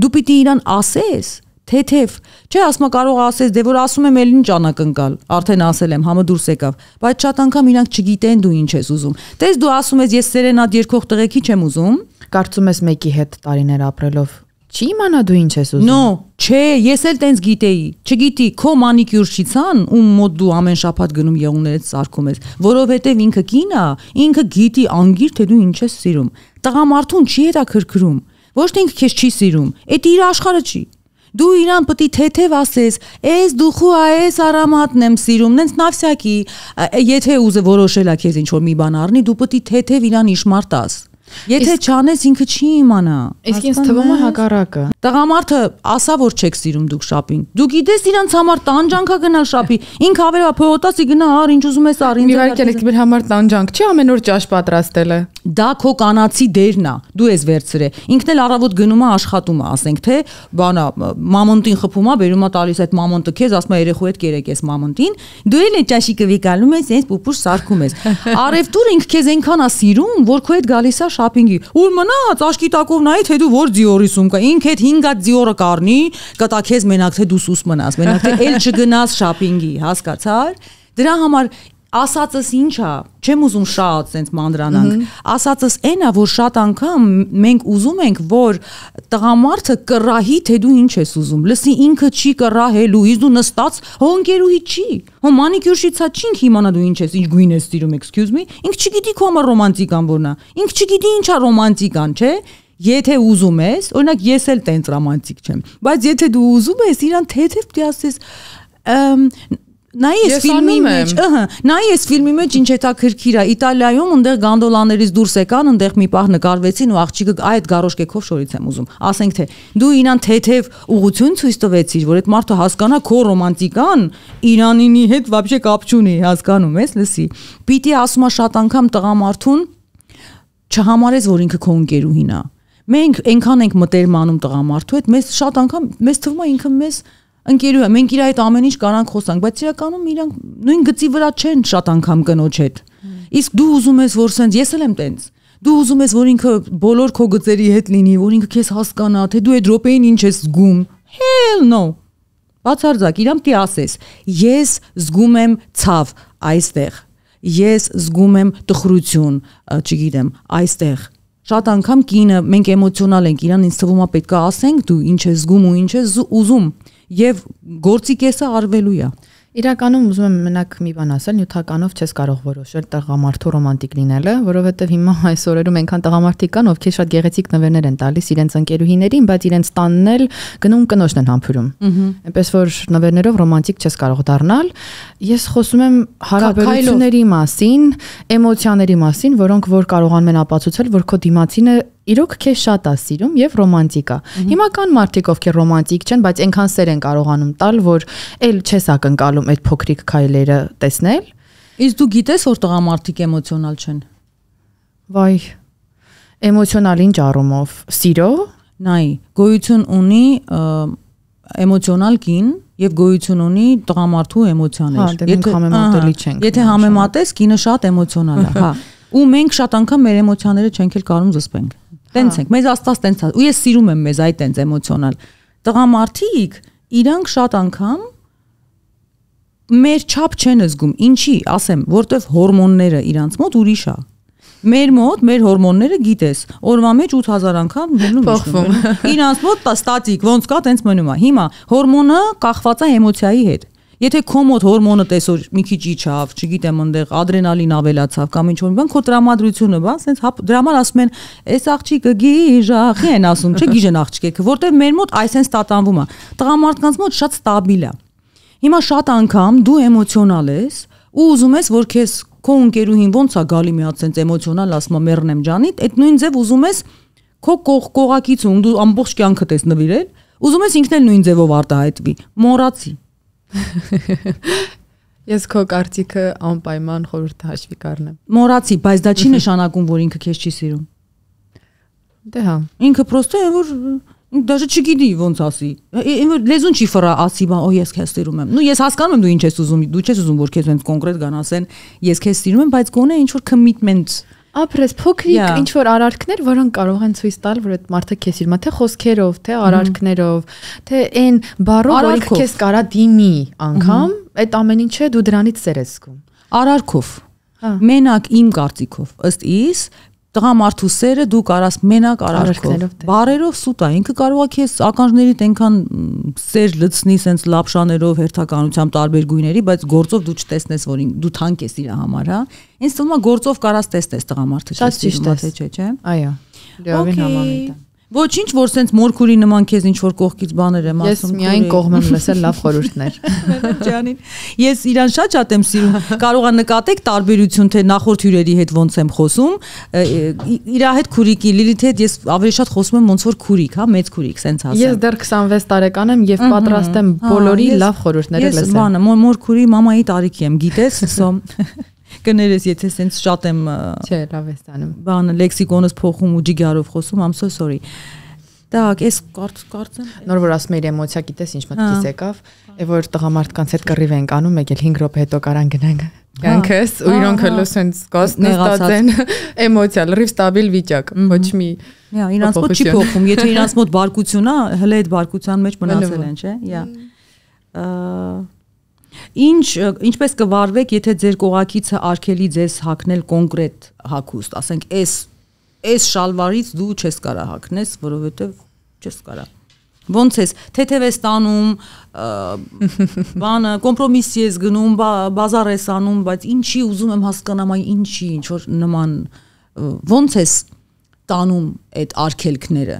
B: Դու պիտի իրան ասես, թեթև չէ ասма կարող ասես դե որ ասում եմ ել ինչ անակնկալ արդեն ասել եմ համը դուրս եկավ բայց շատ անգամ իրանք չգիտեն դու ինչ ես ուզում տես դու ասում ես ես սերենադ երկող տղեկի չեմ ուզում
C: կարծում ես մեկի հետ տարիներ ապրելով Չի իմանա դու ինչ ես ուզում։
B: No, չէ, ես էլ տենց գիտեի։ Չգիտի, քո մանիկյուրշիցան, ում մոտ դու ամեն շաբաթ գնում եղուններից սարքում ես, որովհետև ինքը կին է, ինքը գիտի անգիր թե դու ինչ ես սիրում։ Տղամարդուն չի հետաքրքրում։ Ոչ թե ինքը քեզ չի սիրում, դա իր աշխարհը չի։ Դու իրան է թեթև ասես, «Էս դուխու այս արամատն եմ սիրում»։ Նենց նավսյակի, եթե ուզը որոշելա քեզ ինչ որ մի բան առնի, դու է թեթև իրան իշմար տաս։ Եթե չանես ինքը չի իմանա։
C: Իսկ ինձ թվում է հակառակը։
B: Տղամարդը ասա որ չեք սիրում դուք շապին։ Դու գիտես իրանց համար տանջանքա գնալ շապի։ Ինքը ավելա փողոտասի գնա, ար ինչ ուզում ես ար ինձ։
C: Իհարկե, մեր համար տանջանք չի ամեն օր ճաշ պատրաստելը։
B: Դա քո կանացի դերն է։ Դու ես վերցրե։ Ինքն էլ առավոտ գնում է աշխատում է, ասենք թե, բանա մամոնտին խփում է, բերում է տալիս այդ մամոնտը քեզ, ասում է երեխու հետ կերեք ես մամոնտին։ Դու էլ է ճաշիկը վիկալում ես, ես պուպուշ սարքում ես։ Արևտուր ինքը քեզ այնքան է սիրում, որ քո հետ գալիս է շապինգի։ Ուր մնաց աշկի տակով նայ թե դու որ ձիորիսում կա։ Ինքը այդ 5 հատ ձիորը կառնի, կտա քեզ մենակ թե դու սուս մնաս, մենակ թե ել չգնաս շապինգի, հասկացար։ Դրա համար ասածս ինչա չեմ ուզում շատ sense մանրանանք ասածս այնա որ շատ անգամ մենք ուզում ենք որ տղամարդը կռահի թե դու ինչ ես ուզում լսի ինքը չի կռահելու իսկ դու նստած հո ընկերուհի չի հո մանիկյուրշիցա չինք իմանա դու ինչ ես ինչ գույն ես սիրում excuse me ինքը չգիտի քո համար ռոմանտիկան որնա ինքը չգիտի ինչա ռոմանտիկան չէ Եթե ուզում ես, օրինակ ես էլ տենց ռոմանտիկ չեմ, բայց եթե դու ուզում ես, իրան թեթև դի ասես Նայ ես ֆիլմի մեջ, ըհը, նայ ես ֆիլմի մեջ ինչ հետաքրքիր է։ Իտալիայում այնտեղ գանդոլաներից դուրս եկան, այնտեղ մի պահ նկարվեցին ու աղջիկը այդ գարոշկեքով շորից եմ ուզում։ Ասենք թե դու իրան թեթև ուղություն ցույց տվեցիր, որ այդ մարդը հասկանա քո ռոմանտիկան Իրանինի հետ вообще կապ չունի, հասկանում ես, լսի։ Պիտի ասումա շատ անգամ տղամարդուն չհամարես, որ ինքը քո ընկերուհին է։ Մենք այնքան ենք մտերմանում տղամարդու հետ, մեզ շատ անգամ մեզ թվում է ինքը մեզ ընկերու է, մենք իր այդ ամեն ինչ կարանք խոսանք, բայց իրականում իրանք նույն գծի վրա չեն շատ անգամ կնոջ հետ։ Իսկ դու ուզում ես, որ սենց ես էլ եմ տենց։ Դու ուզում ես, որ ինքը բոլոր քո գծերի հետ լինի, որ ինքը քեզ հասկանա, թե դու այդ րոպեին ինչ ես զգում։ Hell no։ Բացարձակ իրամ դի ասես, ես զգում եմ ցավ այստեղ։ Ես զգում եմ տխրություն, չգիտեմ, այստեղ շատ անգամ կինը մենք էմոցիոնալ ենք իրան ինձ թվում է պետքա ասենք դու ինչ ես զգում ու ինչ ես ուզում եւ գործի կեսը արվելու է
C: Իրականում ուզում եմ մենակ մի բան ասել, նյութականով չես կարող որոշել տղամարդու ռոմանտիկ լինելը, որովհետև հիմա այս օրերում այնքան տղամարդիկ կան, ովքեր շատ գեղեցիկ նվերներ են տալիս իրենց ընկերուհիներին, բայց իրենց տանն էլ գնում կնոջն են համբուրում։ Այնպես որ նվերներով ռոմանտիկ չես կարող դառնալ։ Ես խոսում եմ հարաբերությունների մասին, էմոցիաների մասին, որոնք որ կարողանում են ապացուցել, որ քո դիմացինը իրոք քեզ շատ է սիրում եւ ռոմանտիկ է։ Հիմա կան մարդիկ, ովքեր ռոմանտիկ չեն, բայց այնքան սեր են կարողանում տալ, որ էլ չես ակնկալում այդ փոքրիկ քայլերը տեսնել։
B: Իսկ դու գիտես, որ տղամարդիկ էմոցիոնալ չեն։
C: Վայ, էմոցիոնալ ինչ առումով։ Սիրո։
B: Նայ, գոյություն ունի էմոցիոնալ կին եւ գոյություն ունի տղամարդու էմոցիաներ։
C: Հա, դե եթե համեմատելի չենք։
B: Եթե համեմատես, կինը շատ էմոցիոնալ է, հա։ Ու մենք շատ անգամ մեր էմոցիաները չենք էլ կարող զսպենք։ Տենց ենք, մեզ աստված տենց է։ Ու ես սիրում եմ մեզ այդ տենց էմոցիոնալ։ Տղամարդիկ իրանք շատ անգամ մեր չափ չեն զգում։ Ինչի, ասեմ, որտեվ հորմոնները իրանց մոտ ուրիշ է։ Մեր մոտ մեր հորմոնները գիտես, օրվա մեջ 8000 անգամ մնում
C: փոխվում։
B: Իրանց մոտ ստատիկ, ոնց կա, տենց մնում է։ Հիմա հորմոնը կախված է էմոցիայի հետ։ Եթե քո մոտ հորմոնը տեսոր մի քիչ իջավ, չգիտեմ, այնտեղ ադրենալին ավելացավ կամ ինչ որ բան, քո տրամադրությունը, բա, ասենց դրա համար ասում են, այս աղջիկը գիժախի են ասում, չէ, գիժեն աղջիկը, որտեղ մեր մոտ այսենց տատանվում է։ Տղամարդկանց մոտ շատ ստաբիլ է։ Հիմա շատ անգամ դու էմոցիոնալ ես ու ուզում ես, որ քեզ քո ընկերուհին ոնց է գալի մի հատ sense էմոցիոնալ, ասում է մեռնեմ ջանիդ, այդ նույն ձև ուզում ես քո կող կողակիցը, դու ամբողջ կյանքդ ես նվիրել, ուզում ես ինքն էլ նույն ձևով արտահայտվի։ Մորացի
C: Ես քո կարծիքը անպայման խորհուրդ հաշվի կառնեմ։
B: Մորացի, բայց դա չի նշանակում, որ ինքը քեզ չի սիրում։
C: Դե հա։
B: Ինքը պրոստը է որ Դաժե չգիտի ոնց ասի։ Լեզուն չի ֆրա ասի, բա օ ես քեզ սիրում եմ։ Ну ես հասկանում եմ դու ինչ ես ուզում, դու չես ուզում որ քեզ հենց կոնկրետ գան ասեն, ես քեզ սիրում եմ, բայց գոնե ինչ որ commitment
C: Ապրես փոքրիկ ինչ որ արարքներ, որոնք կարող են ցույց տալ, որ այդ մարդը քեզ սիրում է, թե խոսքերով, թե արարքներով, թե այն բառով, որ ինքը քեզ կարա դիմի անգամ, այդ ամեն ինչը դու դրանից սեր ես զգում։
B: Արարքով։ Մենակ իմ կարծիքով, ըստ իս տղամարդու սերը դու կարաս մենակ արարքով բարերով սուտ է ինքը կարող է քեզ ականջներիդ այնքան սեր լցնի սենց լապշաներով հերթականությամբ տարբեր գույների բայց գործով դու չտեսնես որ դու թանկ ես իր համար հա ինձ թվում է գործով կարաս տեսնես տղամարդը
C: շատ ճիշտ է
B: չէ չէ
C: այո լիովին համամիտ է
B: Ոչինչ, որ սենց մորքուրի նման քեզ ինչ որ կողքից բաներ եմ
C: ասում։ Ես միայն կողմ եմ լսել լավ խորհուրդներ։
B: Ջանին, ես իրան շատ շատ եմ սիրում։ Կարող է նկատեք տարբերություն, թե նախորդ հյուրերի հետ ոնց եմ խոսում։ Իր հետ քուրիկի Լիլիթի հետ ես ավելի շատ խոսում եմ ոնց որ քուրիկ, հա, մեծ քուրիկ, սենց ասեմ։
C: Ես դեռ 26 տարեկան եմ եւ պատրաստ եմ բոլորի լավ խորհուրդները լսել։
B: Ես բանը, մոր քուրի մամայի տարիքի եմ, գիտես, սո կներես, եթե սենց շատ եմ
C: Չէ, լավ ես տանում։
B: Բանը լեքսիկոնս փոխում ու ջիգարով խոսում, I'm so sorry։ Так, ես կարծ կարծեմ։
C: Նոր որ ասում էի էմոցիա, գիտես ինչ մտքից եկավ, է որ տղամարդկանց հետ կռիվ ենք անում, մեկ էլ 5 րոպե հետո կարան գնանք կյանքս ու իրանք հələ սենց կասնստած են էմոցիա, լրիվ ստաբիլ վիճակ, ոչ մի
B: Հա, իրանց մոտ չի փոխում, եթե իրանց մոտ բարկություն է, հələ այդ բարկության մեջ մնացել են, չէ։ Հա։ Ինչ ինչպես կվարվեք, եթե ձեր կողակիցը արկելի ձեզ հակնել կոնկրետ հակուստ, ասենք, այս այս շալվարից դու չես կարա հակնես, որովհետև չես կարա։ Ոնց ես, թեթև ես տանում, բանը կոմպրոմիսի ես գնում, բազար ես անում, բայց ինչի ուզում եմ հասկանամ, այ ինչի, ինչ որ նման ոնց ես տանում այդ արկելքները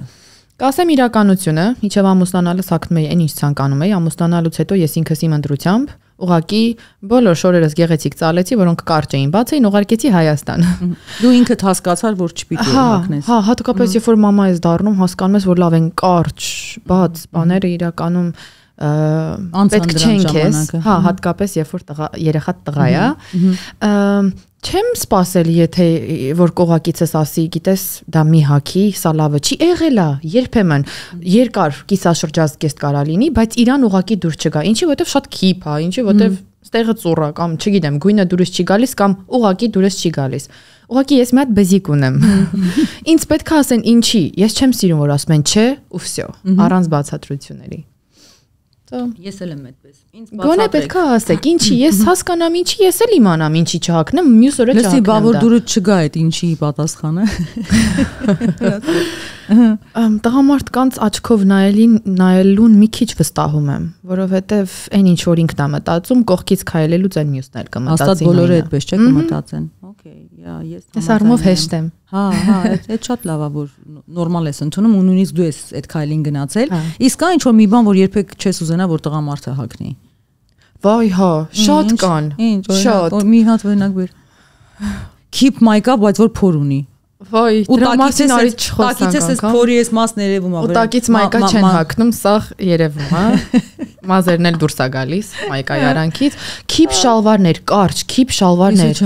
C: Կասեմ իրականությունը, իջավ ամուսնանալը սակնում էի, այն ինչ ցանկանում էի, ամուսնանալուց հետո ես ինքս իմ ընտրությամբ ուղակի բոլոր շորերս գեղեցիկ ծալեցի, որոնք կարճ էին, բաց էին, ուղարկեցի Հայաստան։
B: Դու ինքդ հասկացար, որ չպիտի
C: հակնես։ Հա, հատկապես երբ որ մամա ես դառնում, հասկանում ես, որ լավ են կարճ, բաց բաները իրականում պետք չեն քեզ, հա, հատկապես երբ որ տղա երեխա տղա է, Չեմ սпасել, եթե որ կողակիցս ասի, գիտես, դա մի հաքի, սա լավը չի եղել է, երբեմն երկար կիսաշրջազգեստ կարա լինի, բայց իրան ուղակի դուր չգա։ Ինչի՞ որտեվ շատ քիփ է, ինչի՞ որտեվ ստեղը ծուռա կամ չգիտեմ, գույնը դուրս չի գալիս կամ ուղակի դուրս չի գալիս։ Ուղղակի ես մի հատ բեզիկ ունեմ։ Ինչ պետք է ասեն ինչի։ Ես չեմ սիրում, որ ասեն չէ ու վсё, առանց բացատրությունների։
B: Ես էլ եմ այդպես։
C: Ինձ բացատրեք։ Գոնե պետքա ասեք, ինչի ես հասկանամ, ինչի ես էլ իմանամ, ինչի չհակնեմ, մյուս օրը
B: չհակնեմ։ Լսի, բա որ դուրը չգա այդ ինչի պատասխանը։
C: Տղամարդկանց աչքով նայելին նայելուն մի քիչ վստահում եմ, որովհետև այն ինչ որ ինքն է մտածում, կողքից քայլելուց այն մյուսն էլ կմտածի։
B: Հաստատ բոլորը այդպես չէ կմտածեն։ Okay,
C: yeah, ես Ես արմով հեշտ եմ։
B: Հա, հա, այդ շատ լավ է որ նորմալ ես ընդունում ու նույնիսկ դու ես այդ քայլին գնացել։ հա։ Իսկ կա ինչ որ մի բան, որ երբեք չես ուզենա, որ տղամարդը հագնի։
C: Վայ, հա, շատ կան։
B: Ինչ, շատ։ Մի հատ օրինակ բեր։ Keep my-up, բայց որ փոր ունի։
C: Վայ, դրա մասին արի չխոսանք։
B: Տակից ես փորի ես մասն երևում
C: ա։ Ու տակից մայկա չեն հակնում, սաղ երևում ա։ Մազերն էլ դուրս ա գալիս մայկայի արանքից։ Քիփ շալվարներ, կարճ քիփ շալվարներ։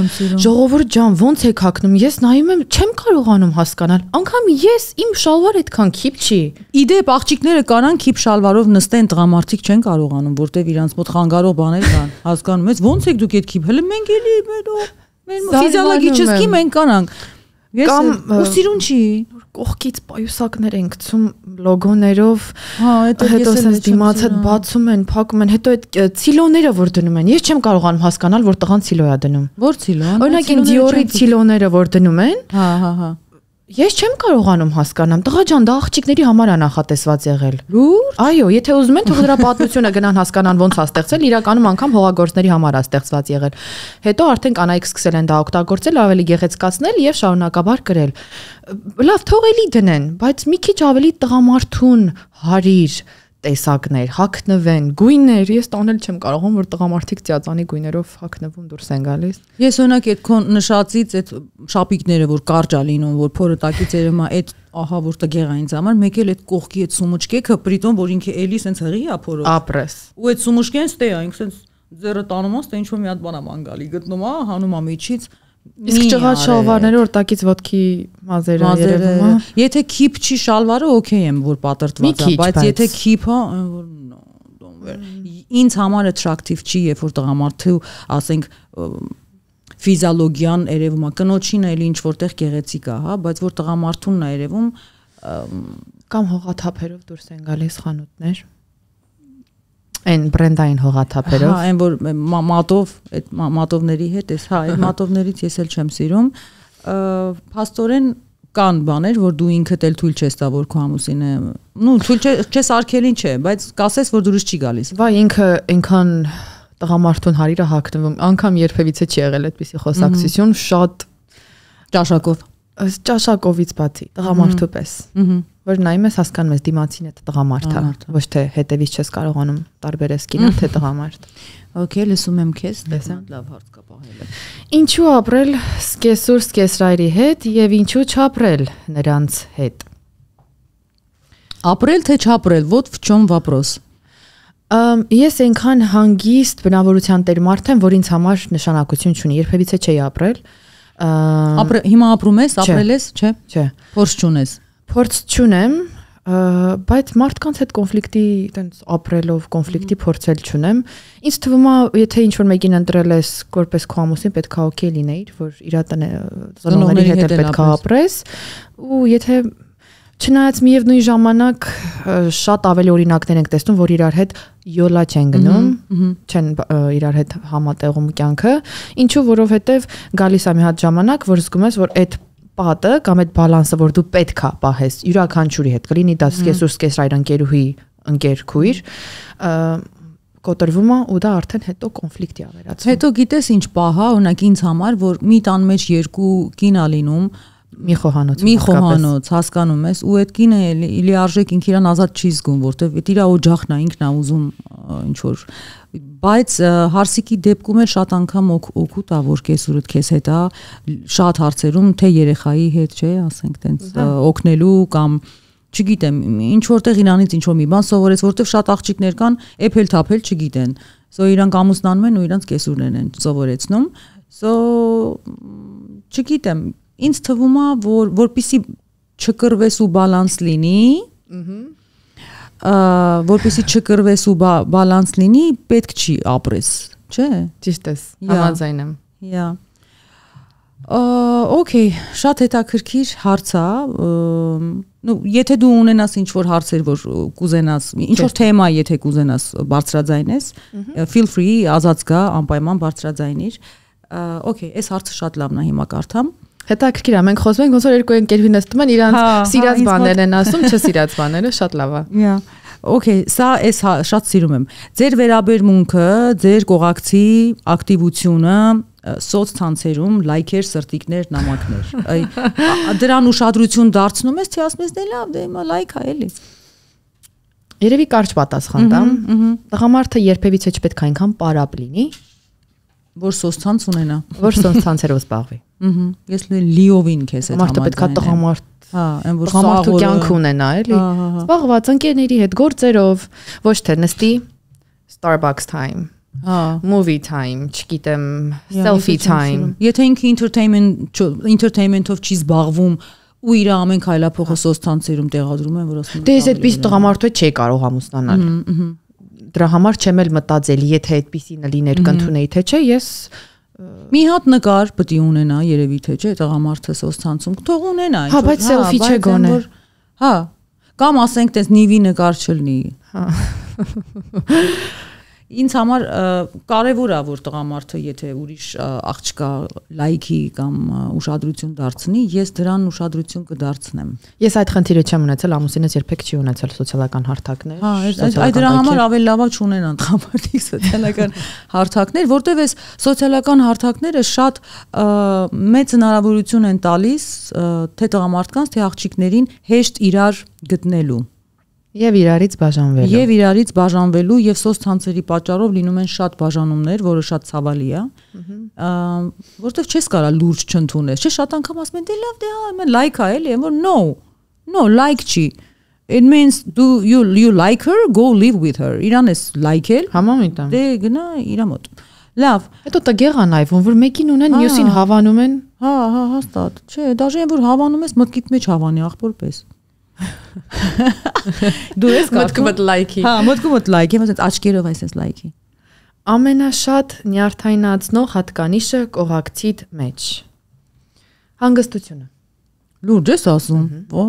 C: Ժողովուրդ ջան, ոնց եք հակնում։ Ես նայում եմ, չեմ կարողանում հասկանալ։ Անկամ ես իմ շալվարը այդքան քիփ չի։
B: Իդեպ աղջիկները կանան քիփ շալվարով նստեն, տղամարդիկ չեն կարողանում, որտեվ իրանց մոտ խանգարող բաներ կան։ Հասկանում ես, ոնց եք դուք այդ քիփ։ Հələ մենք էլի մեր ֆիզիոլոգիչեսկի մենք կանանք կամ ու սիրուն չի
C: կողքից պայուսակներ են գցում լոգոներով
B: հա այդ
C: հետո sense դիմացը բացում են փակում են հետո այդ ցիլոները որ դնում են ես չեմ կարողանում հասկանալ որ տղան ցիլո է դնում
B: որ ցիլո
C: օրինակ ին դիորի ցիլոները որ դնում են
B: հա հա հա
C: Ես չեմ կարողանում հասկանամ։ Տղա ջան, դա աղջիկների համար է նախատեսված եղել։
B: Լուր։
C: Այո, եթե ուզում են, թող դրա պատմությունը գնան հասկանան ոնց է ստեղծել, իրականում անգամ հողագործների համար է ստեղծված եղել։ Հետո արդեն կանայք սկսել են դա օգտագործել, ավելի գեղեցկացնել եւ շարունակաբար գրել։ Լավ, թող էլի դնեն, բայց մի քիչ ավելի տղամարդուն հարիր տեսակներ, հակնվեն, գույներ, ես տանել չեմ կարողում, որ տղամարդիկ ծիածանի գույներով հակնվում դուրս են գալիս։
B: Ես օրինակ այդ քո նշածից այդ շապիկները, որ կարճ է լինում, որ փորը տակից երևում է, այդ ահա որ տգեղ է ինձ համար, մեկ էլ այդ կողքի այդ սումուճկեքը, պրիտոն որ ինքը էլի սենց հղի է փորով։
C: Ապրես։
B: Ու այդ սումուճկեն ստե է, ինքը սենց ձերը տանում աստ ինչ որ մի հատ բան է մանգալի գտնում է, հանում է միջից
C: Իսկ ճղած շալվարները որ տակից ոտքի մազերը երևում է։
B: Եթե քիփ չի շալվարը, օքեյ եմ, որ պատրտված է, բայց եթե քիփը, որ ինձ համար attractive չի, երբ որ տղամարդու, ասենք, ֆիզիոլոգիան երևում է, կնոջին էլ ինչ որտեղ գեղեցիկ է, հա, բայց որ տղամարդունն է երևում
C: կամ հողաթափերով դուրս են գալիս խանութներ Այն բրենդային հողաթափերով։
B: Հա, այն որ մատով, այդ մատովների հետ էս, հա, այդ մատովներից ես էլ չեմ սիրում։ Փաստորեն կան բաներ, որ դու ինքդ էլ թույլ չես տա, որ քո ամուսինը, նու թույլ չես արկելին չէ, բայց կասես, որ դուրս չի գալիս։
C: Վայ, ինքը այնքան տղամարդուն հարիրը հակնվում, անգամ երբևիցե չի եղել այդպիսի խոսակցություն, շատ
B: ճաշակով
C: ճաշակովից բացի տղամարդու պես որ նայում ես հասկանում ես դիմացին է տղամարդ է ոչ թե հետևից չես կարողանում տարբերես կինը թե տղամարդ
B: Okay, լսում եմ քեզ, տեսա լավ հարց կա պահելը։
C: Ինչու ապրել սկեսուր սկեսրայրի հետ եւ ինչու չապրել նրանց հետ։
B: Ապրել թե չապրել, вот в чем вопрос։
C: Ամ ես այնքան հանգիստ բնավորության տեր մարդ եմ, որ ինձ համար նշանակություն չունի։ Երբևիցե չի ապրել։
B: Ապրե հիմա ապրում ես, ապրել ես, չէ։
C: Չէ։
B: Փորձ չունես։
C: Փորձ չունեմ, բայց մարդկանց հետ կոնֆլիկտի տենց ապրելով կոնֆլիկտի փորձել չունեմ։ Ինձ թվում է, եթե ինչ որ մեկին ընտրել ես որպես քո ամուսին, պետք է օքեյ լինեիր, որ իր ծնողների հետ էլ պետք է ապրես։ Ու եթե Չնայած միևնույն ժամանակ շատ ավելի օրինակներ ենք տեսնում, որ իրար հետ յոլա չեն գնում, չեն իրար հետ համատեղում կյանքը, ինչու որովհետև գալիս է մի հատ ժամանակ, որ զգում ես, որ այդ պատը կամ այդ բալանսը, որ դու պետքա պահես յուրաքանչյուրի հետ, կլինի դա սկեսուր սկեսրայր ընկերուհի, ընկեր քույր, կոտրվում է ու դա արդեն հետո կոնֆլիկտի է վերածվում։
B: Հետո գիտես ինչ պահա, օրինակ ինձ համար, որ մի տան մեջ երկու կին ա լինում,
C: մի խոհանոց։
B: մի խոհանոց, հասկանում ես, ու այդ կինը էլի իլի արժեք ինք իրան ազատ չի զգում, որտեվ այդ իր օջախն է, ինքն է ուզում ինչ որ բայց հարսիկի դեպքում էլ շատ անգամ օգ- օգուտ է որ կեսուրդ քեզ հետ է շատ հարցերում թե երեխայի հետ չէ ասենք տենց ա, օգնելու կամ չգիտեմ ինչ որտեղ իրանից ինչ որ մի բան սովորես որտեվ շատ աղջիկներ կան էփել թափել չգիտեն so իրանք ամուսնանում են ու իրանք կեսուրներն են սովորեցնում so չգիտեմ ինձ թվում է որ որpիսի չկրվես ու բալանս լինի ըհը որpիսի չկրվես ու բա- բալանս լինի պետք չի ապրես չէ
C: Ճիշտ ես,
B: Յա։
C: համաձայն եմ։
B: Yeah. Ա օքեյ, շատ հետաքրքիր հարց է։ Ну, եթե դու ունենաս ինչ որ հարցեր, որ կուզենաս, ինչ որ թեմա, եթե կուզենաս բարձրաձայնես, feel free, ազատ գա, անպայման բարձրաձայնիր։ Okay, այս հարցը շատ լավն է հիմա կարդամ։
C: Հետաքրքիր է, մենք խոսում ենք ոնց որ երկու ընկերուհի նստում են իրանց
B: Հա, հա,
C: սիրած բաներն են ասում, չսիրած բաները, շատ լավ է։
B: Yeah. Okay, սա էս հա- շատ սիրում եմ։ Ձեր վերաբերմունքը, ձեր կողակցի ակտիվությունը սոցցանցերում լայքեր, սրտիկներ, նամակներ։ Այ դրան ուշադրություն դարձնում ես, թե ասում ես դե լավ, դե հիմա լայք է էլի։
C: Երևի կարճ պատասխան տամ։ Տղամարդը երբևիցե չպետք է այնքան պարապ լինի,
B: որ սոցցանց ունենա։
C: որ սոցցանցերով զբաղվի։
B: Ըհը։ Ես լի- լիովին քեզ հետ
C: Մարդը պետք է
B: համաձայն եմ։
C: տղամարդ
B: Հա, այն որ
C: տղամարդու կյանք ունենա, էլի։
B: Հա, հա, հա։
C: Զբաղված ընկերների հետ գործերով, ոչ թե նստի Starbucks time,
B: Հա։
C: movie time, չգիտեմ, selfie time։
B: Եթե ինքը entertainment entertainment-ով չի զբաղվում ու իր ամեն քայլափոխը սոցցանցերում տեղադրում են, որ ասում են,
C: Դե ես այդպես տղամարդու չի կարող ամուսնանալ։ Դրա համար չեմ էլ մտածել, եթե այդպեսին լիներ կընդունեի, թե չէ, ես
B: Մի հատ նկար պետք է ունենա, երևի թե չէ, տղամարդը սոցցանցում։ Թող ունենա։ ինչ
C: Հա, բայց selfie չէ
B: բայց այն
C: գոնե։
B: Հա։ Կամ ասենք տես նիվի նկար չլինի։
C: Հա։
B: Ինձ համար կարևոր է որ տղամարդը եթե ուրիշ աղջկա լայքի կամ ուշադրություն դարձնի, ես դրան ուշադրություն կդարձնեմ։
C: ես այդ խնդիրը չեմ ունեցել, ամուսինս երբեք չի ունեցել սոցիալական հարթակներ։
B: Հա, այդ- դրա համար ավելի լավա չունենան տղամարդիկ սոցիալական հարթակներ, որտեվ այս սոցիալական հարթակները շատ մեծ հնարավորություն են տալիս թե տղամարդկանց, թե աղջիկներին հեշտ իրար գտնելու
C: Եվ իրարից բաժանվելու։
B: եւ իրարից բաժանվելու եւ սոցցանցերի պատճառով լինում են շատ բաժանումներ, որը շատ ցավալի է։ Ա, որտեվ չես կարա լուրջ չընդունես։ Չէ, շատ անգամ ասում են դե լավ, դե հա, մեն լայք է, էլի, որ no, no, like չի։ It means do you you like her, go live with her։ Իրան ես լայքել,
C: Համամիտ եմ։
B: դե գնա իրա մոտ։ Լավ,
C: Հետո տղեղ անայվում, որ մեկին ունեն,
B: Հա։
C: մյուսին հավանում են։
B: հա, հա, հաստատ։ Չէ, դաժե որ հավանում ես մտքիդ մեջ հավանի աղբոր պես։ Դու ես
C: Մտքումդ լայքի։
B: Հա, մտքումդ լայքի, ասես աչքերով այսպես լայքի։
C: Ամենաշատ նյարդայնացնող հատկանիշը կողակցիդ մեջ։ Հանգստությունը։
B: Լուրջ ես ասում։ Ո,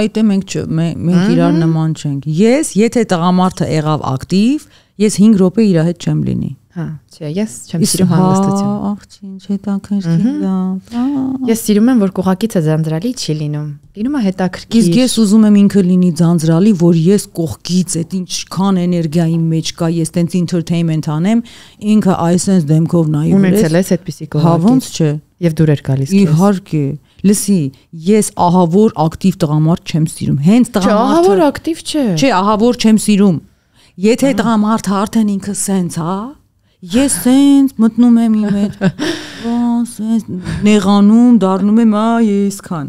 B: այդ է մենք մենք իրար նման չենք։ Ես, եթե տղամարդը եղավ ակտիվ, ես 5 րոպե իր հետ չեմ լինի։
C: Հա, չէ, ես չեմ սիրում հանգստություն։
B: Աղջին, հետաքրքիր լավ։
C: Ես սիրում եմ, որ կողակիցը ձանձրալի չի լինում։ Լինում է հետաքրքիր։
B: Իսկ ես ուզում եմ ինքը լինի ձանձրալի, որ ես կողքից այդ ինչքան էներգիայի մեջ կա, ես տենց entertainment անեմ, ինքը այսպես դեմքով նայի
C: ունեցել ես այդպիսի
B: Հա ոնց
C: կողակից։
B: չէ։
C: Եվ դուր էր գալիս
B: Իհարկե։ Լսի, ես ահավոր ակտիվ տղամարդ չեմ սիրում։ Հենց
C: Չէ,
B: տղամարդը
C: ահավոր ակտիվ չէ։
B: Չէ, ահավոր չեմ սիրում։ Եթե տղամարդը արդեն ինքը սենց, հա, ես սենց մտնում եմ իմ հետ, ոնց սենց նեղանում, դառնում եմ ա ես քան։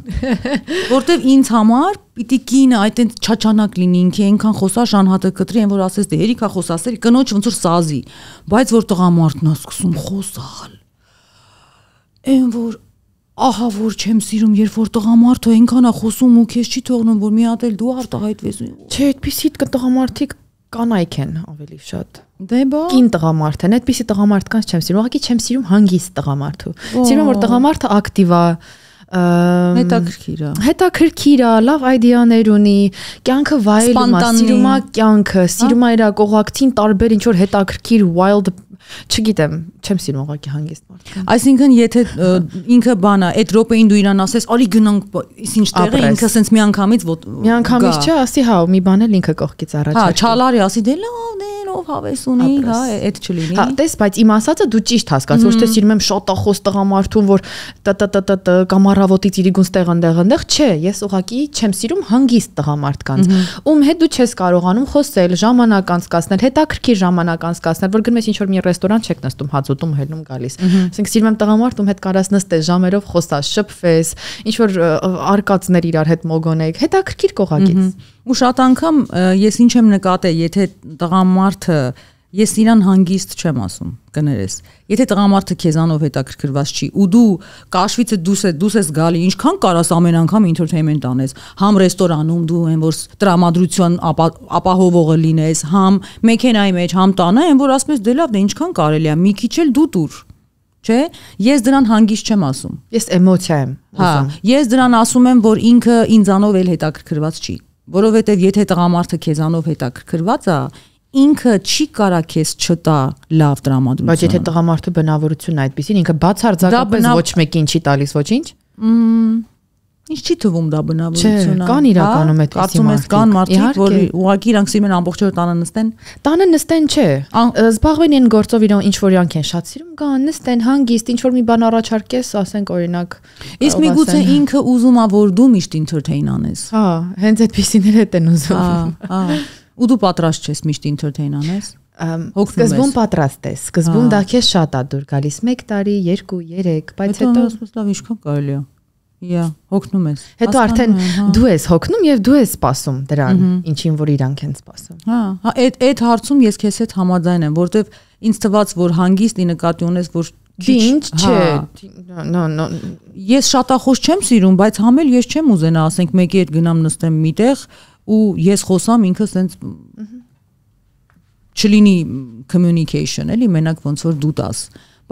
B: Որտեվ ինձ համար պիտի կինը այդ այնց չաչանակ լինի ինքը այնքան խոսա շանհատը կտրի, այն որ ասես դե երիքա խոսասեր, կնոջ ոնց որ սազի, բայց որ տղամարդն է սկսում խոսալ։ Այն որ ահա որ չեմ սիրում, երբ որ տղամարդը այնքան է խոսում ու քեզ չի թողնում, որ մի հատ էլ դու արտահայտվես։
C: Չէ, այդպիսի տղամարդիկ կանայք են ավելի շատ։
B: Դե բա
C: Կին տղամարդ են, այդպիսի տղամարդկանց չեմ սիրում, ուղղակի չեմ սիրում հանգիստ տղամարդու։ Սիրում որ տղամարդը ակտիվ է,
B: հետաքրքիր է։
C: Հետաքրքիր է, լավ այդեաներ ունի, կյանքը վայելում է, սիրում է կյանքը, սիրում է իր կողակցին տարբեր ինչ որ հետաքրքիր wild Չգիտեմ, չեմ սիրում ողակի հանգիստ մարդկանց։
B: Այսինքն, եթե ինքը բանա, այդ րոպեին դու իրան ասես, «Ալի գնանք, ինչ տեղը», ինքը ասես միանգամից ոտ
C: Միանգամից չէ, ասի, հա, մի բան էլ ինքը կողքից առաջ։
B: Հա, չալարի, ասի, «Դե լավ, դե ով հավես ունի, հա, այդ չլինի»։
C: Հա, տես, բայց իմ ասածը դու ճիշտ հասկաց, ոչ թե սիրում եմ շատ ախոս տղամարդուն, որ տտտտ կամ առավոտից իրիգունս տեղ ընդեղ ընդեղ, չէ, ես ողակի չեմ սիրում հանգիստ տղամարդկանց, ում հետ դու չես կարողանում խոսել, ժամանակ անցկացնել, հետաքրքիր ժամանակ անցկացնել, որ գնում ես ինչ որ մի ռեստորան չեք նստում, հացոտում, հելնում գալիս։ Ասենք սիրում եմ տղամարդ, ում հետ կարաս նստես, ժամերով խոսաս, շփվես, ինչ որ արկածներ իրար հետ մոգոնեք, հետաքրքիր կողակից։
B: Ու շատ անգամ ես ինչ եմ նկատել, եթե տղամարդը ես իրան հանգիստ չեմ ասում կներես եթե տղամարդը քեզանով հետաքրքրված չի ու դու կաշվիցը դուս է դուս ես գալի ինչքան կարաս ամեն անգամ entertainment անես համ ռեստորանում դու այն որ տրամադրություն ապա, ապահովողը լինես համ մեքենայի մեջ համ տանը այն որ ասում ես դե լավ դե ինչքան կարելի է մի քիչ էլ դու տուր չէ ես դրան հանգիստ չեմ ասում
C: ես էմոցիա եմ
B: հա ես դրան ասում եմ որ ինքը ինձանով էլ հետաքրքրված չի որովհետև եթե տղամարդը քեզանով հետաքրքրված է ինքը չի կարա քեզ չտա լավ տրամադրություն։
C: Բայց եթե տղամարդու բնավորությունն է այդպեսին, ինքը բացարձակապես ոչ մեկին չի տալիս ոչինչ։
B: Ինչ չի թվում դա բնավորությունը։
C: Կան իրականում
B: այդ կարծում ես կան մարդիկ, որ ուղղակի իրանք սիրում են ամբողջ օրը տանը նստեն։
C: Տանը նստեն չէ։ Զբաղվեն են գործով իրոք ինչ որ իրանք են շատ սիրում կան, նստեն հանգիստ, ինչ որ մի բան առաջարկես, ասենք օրինակ։
B: Իսկ միգուցե ինքը ուզում է որ դու միշտ entertain անես։
C: Հա, հենց այդպեսիներ հետ են ուզում։
B: Հա, հա։ Ու դու պատրաստ ես միշտ entertain անես։
C: Սկզբում պատրաստ ես։ Սկզբում դա քեզ շատ է դուր գալիս 1 տարի, 2, 3, բայց հետո
B: լավ ինչքան կարելի է։ Իա, հոգնում ես։
C: Հետո արդեն հա։ դու ես հոգնում եւ դու ես սպասում դրան, ինչին որ իրանք են սպասում։
B: Հա, հա այդ այդ հարցում ես քեզ հետ համաձայն եմ, որովհետեւ ինձ թվաց, որ հանգիստ ի նկատի ունես, որ
C: Ինչ չէ։ Նո, նո։
B: Ես շատախոս չեմ սիրում, բայց համել ես չեմ ուզենա, ասենք մեկի հետ գնամ նստեմ միտեղ ու ես խոսամ ինքը սենց չլինի communication, էլի մենակ ոնց որ դու տաս,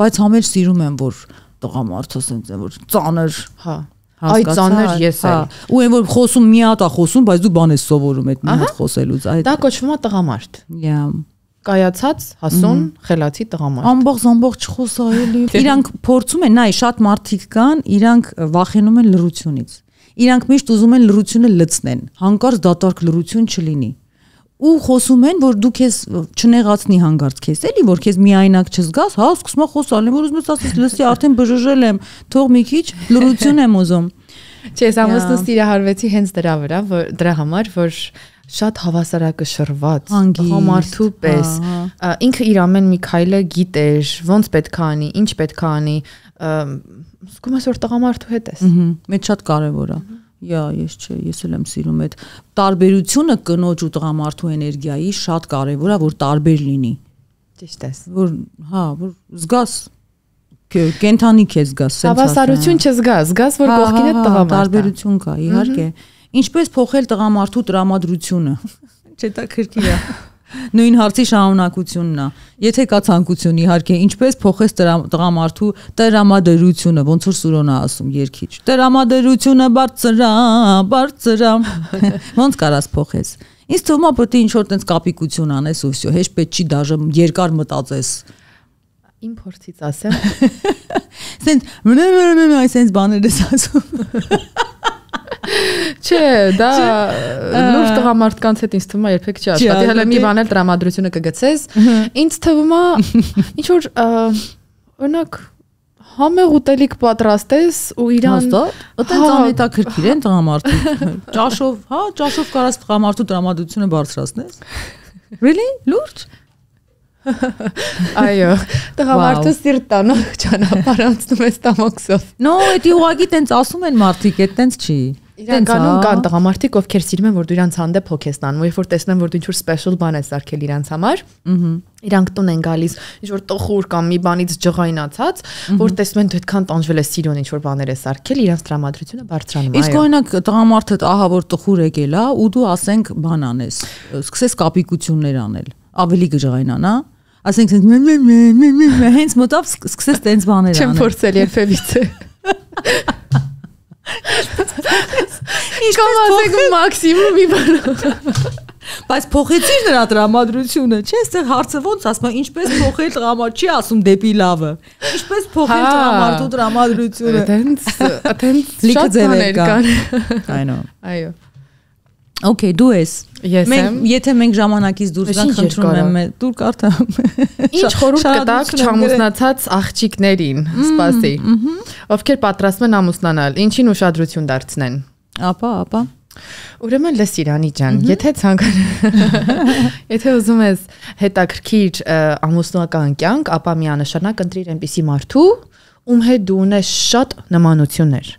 B: բայց համ էլ սիրում եմ որ տղամարդը սենց որ ծանր,
C: հա Այդ ծանր ես
B: եմ։ հա, Ու այն որ խոսում մի հատ է խոսում, բայց դու բան ես սովորում այդ մի հատ խոսելուց։
C: Այդ Դա կոչվում է տղամարդ։
B: Yeah
C: կայացած հասուն խելացի տղամարդ։
B: Ամբողջ ամբողջ խոսա էլի։ Իրանք փորձում են, նայ, շատ մարդիկ կան, իրանք վախենում են լրությունից իրանք միշտ ուզում են լրությունը լցնեն, հանկարծ դատարկ լրություն չլինի ու խոսում են որ դու քեզ չնեղացնի հանգարց քեզ էլի որ քեզ միայնակ չզգաս հա սկսում ես խոսալ որ ուզում ես ասես լսի արդեն բժժել եմ թող մի քիչ լրություն եմ ուզում
C: Չէ, ես ամուսնուս սիրահարվեցի հենց դրա վրա, որ դրա համար, որ շատ հավասարակշռված համարթու պես ինքը իր ամեն մի քայլը գիտեր ոնց պետք է անի ինչ պետք է անի զգում ես որ տղամարդու հետ ես։
B: Ահա, մեծ շատ կարևոր է։ Յա, ես չէ, ես էլ եմ սիրում այդ տարբերությունը կնոջ ու տղամարդու էներգիայի շատ կարևոր է, որ տարբեր լինի։
C: Ճիշտ ես։
B: Որ հա, որ զգաս կենթանի քեզ զգաս,
C: սենց։ Հավասարություն չզգաս, զգաս որ կողքին է տղամարդը։
B: Տարբերություն կա, իհարկե։ Ինչպես փոխել տղամարդու տրամադրությունը։ Չէ, դա քրքիր է նույն հարցի շահունակությունն է։ Եթե կա ցանկություն, իհարկե, ինչպես փոխես տղամարդու տրամադրությունը, ոնց որ Սուրոնը ասում երկիչ։ Տրամադրությունը բարձրա, բարձրա։ Ոնց կարաս փոխես։ Ինձ թվում է պետք է ինչ որ տենց կապիկություն անես ու վсё, հեշտ պետք չի դաժե երկար մտածես
C: իմ փորձից ասեմ։
B: Սենց այսենց բաներ ես ասում։
C: Չէ, դա լուրջ տղամարդկանց հետ ինձ թվում է երբեք չի աշխատի։ Հələ մի բան էլ տրամադրությունը կգցես։ Ինձ թվում է ինչ որ օրինակ համեղ ուտելիք պատրաստես ու իրան
B: այտենց անհետաքրքիր են տղամարդիկ։ Ճաշով, հա, ճաշով կարաս տղամարդու տրամադրությունը բարձրացնես։ Really? Լուրջ։
C: Այո, տղամարդու սիրտանո ճանապարհ անցնում է ստամոքսով։
B: No, դա ուղղակի տենց ասում են մարդիկ, այդ տենց չի։
C: Իրականում կան տղամարդիկ, ովքեր սիրում են, որ դու իրանց հանդեպ հոգ ես տանում, երբ որ տեսնեն, որ դու ինչ-որ special բան ես արկել իրանց համար։ Ահա իրանք տուն են գալիս ինչ-որ տխուր կամ մի բանից ջղայնացած, որ տեսնում են դու այդքան տանջվել ես սիրուն ինչ-որ բաներ ես արկել, իրանց տրամադրությունը բարձրանում
B: է։ Իսկ օրինակ տղամարդը ահա որ տխուր եկել է, ու դու ասենք բան անես, սկսես կապիկություններ անել, ավելի գժղայնանա, ասենք հենց մոտավ սկսես տենց բաներ անել։
C: Չեմ փորձել երբևիցե։ Կամ ասեք մաքսիմում մի բան։
B: Բայց փոխեցիր նրա տրամադրությունը, չէ՞, այստեղ հարցը ոնց ասում է, ինչպես փոխել տրամա, չի ասում դեպի լավը։ Ինչպես փոխել
C: Հա։
B: տրամարտու տրամադրությունը։
C: այդենց
B: Լիքը
C: շատ բաներ
B: կան։
C: կան։
B: Այո։
C: Այո։
B: Okay, դու ես։
C: Ես եմ։
B: եթե մենք ժամանակից դուրս գանք խնդրում եմ, դուր կարդամ։
C: Ինչ խորհուրդ կտաք չամուսնացած աղջիկներին, սպասի։ Ովքեր պատրաստվում են ամուսնանալ, ինչին ուշադրություն դարձնեն։
B: Ապա, ապա։
C: Ուրեմն լս Իրանի ջան, եթե ցանկանում Եթե ուզում ես հետաքրքիր ամուսնական կյանք, ապա միանշանակ ընտրիր այնպիսի մարդու, ում հետ դու ունես շատ նմանություններ։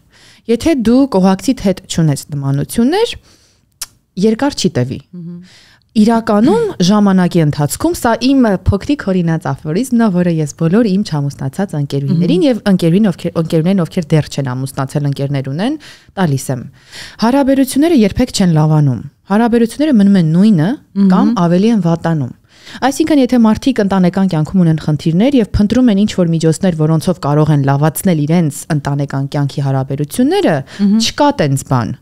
C: Եթե դու կողակցիդ հետ չունես նմանություններ, երկար չի տևի։ Իրականում ժամանակի ընթացքում սա իմ փոքրիկ հորինած աֆորիզմն է, որը ես բոլոր իմ չամուսնացած ընկերուհիներին եւ ընկերուին ովքեր ընկերուներին ովքեր դեռ չեն ամուսնացել ընկերներ ունեն, տալիս եմ։ Հարաբերությունները երբեք չեն լավանում։ Հարաբերությունները մնում են նույնը կամ ավելի են վատանում։ Այսինքն եթե մարդիկ ընտանեկան կյանքում ունեն խնդիրներ եւ փնտրում են ինչ-որ միջոցներ, որոնցով կարող են լավացնել իրենց ընտանեկան կյանքի հարաբերությունները, չկա տենց բան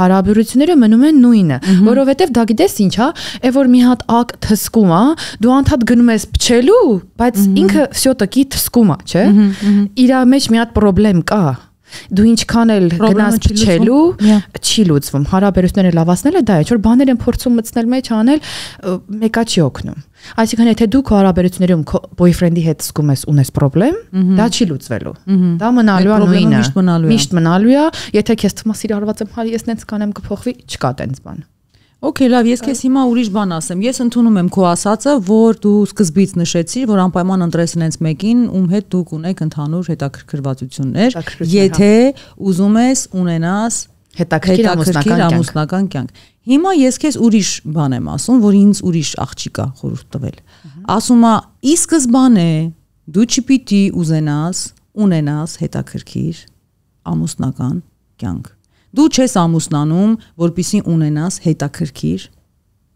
C: Հարաբերությունները մնում են նույնը, որովհետև դա գիտես ինչ հա, է որ մի հատ ակ թսկում է, դու անդադ գնում ես փչելու, բայց ինքը всё-таки թսկում է, չէ՞։ Իրա մեջ մի հատ խնդրեմ կա։ Դու ինչքան էլ գնաս փչելու, չի լուծվում։ Հարաբերությունները լավացնելը դա է, որ բաներ են փորձում մտցնել մեջ անել, մեկա չի օգնում։ Այսինքն եթե դու քո հարաբերություններում քո boyfriend-ի հետ զգում ես ունես խնդրեմ, դա չի լուծվելու։ Դա մնալու է նույնը։
B: միշտ մնալու է։
C: Միշտ մնալու է, եթե քեզ թվում է սիրարված եմ, հա ես նենց կանեմ կփոխվի, չկա տենց բան։
B: Okay, լավ, ես քեզ հիմա ուրիշ բան ասեմ։ Ես ընդունում եմ քո ասածը, որ դու սկզբից նշեցիր, որ անպայման ընտրես նենց մեկին, ում հետ դու կունեք ընդհանուր հետաքրքրվածություններ, եթե ուզում ես ունենաս
C: Հետաքրքիր ամուսնական կյանք։
B: Հիմա ես քեզ ուրիշ բան եմ ասում, որ ինձ ուրիշ աղջիկա խորհուրդ տվել։ Ասում է՝ «Ի սկզբանե դու չպիտի ուզենաս ունենաս հետաքրքիր ամուսնական կյանք։ Դու չես ամուսնանում, որpիսի ունենաս հետաքրքիր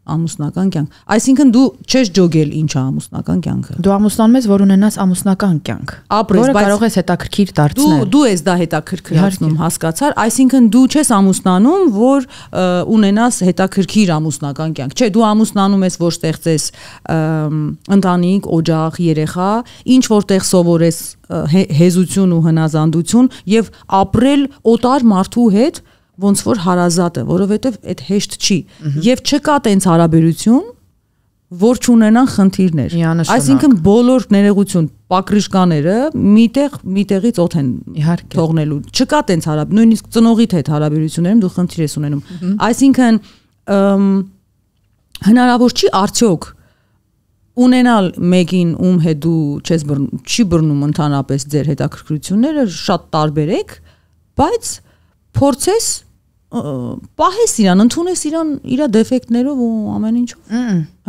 B: ամուսնական կյանք։ Այսինքն դու չես ջոգել ինչ է ամուսնական կյանքը։
C: Դու ամուսնանում ես, որ ունենաս ամուսնական կյանք,
B: Ապրես,
C: որը
B: բայց-
C: կարող ես հետաքրքիր
B: Դու
C: դարձնել։
B: դու ես դա հետաքրքրացնում, հասկացար, այսինքն դու չես ամուսնանում, որ ունենաս հետաքրքիր ամուսնական կյանք։ Չէ, դու ամուսնանում ես, որ ստեղծես ընտանիք, օջախ, երեխա, ինչ որտեղ սովորես հեզություն ու հնազանդություն եւ ապրել օտար մարդու հետ ոնց որ հարազատը, որովհետև այդ հեշտ չի։ Եվ չկա տենց հարաբերություն, որ չունենան խնդիրներ։ Այսինքն բոլոր ներողություն պակրիշկաները միտեղ միտեղից օդ են
C: Իհարկե։
B: թողնելու։ Չկա տենց հարաբ, նույնիսկ ծնողիդ հետ հարաբերություններում դու խնդիր ես ունենում։ Այսինքն հնարավոր չի արդյոք ունենալ մեկին ում հետ դու չես բռնում, չի բռնում ընդհանրապես ձեր հետաքրքրությունները շատ տարբեր եք, բայց փորձես պահես իրան, ընդունես իրան իր դեֆեկտներով ու ամեն ինչով։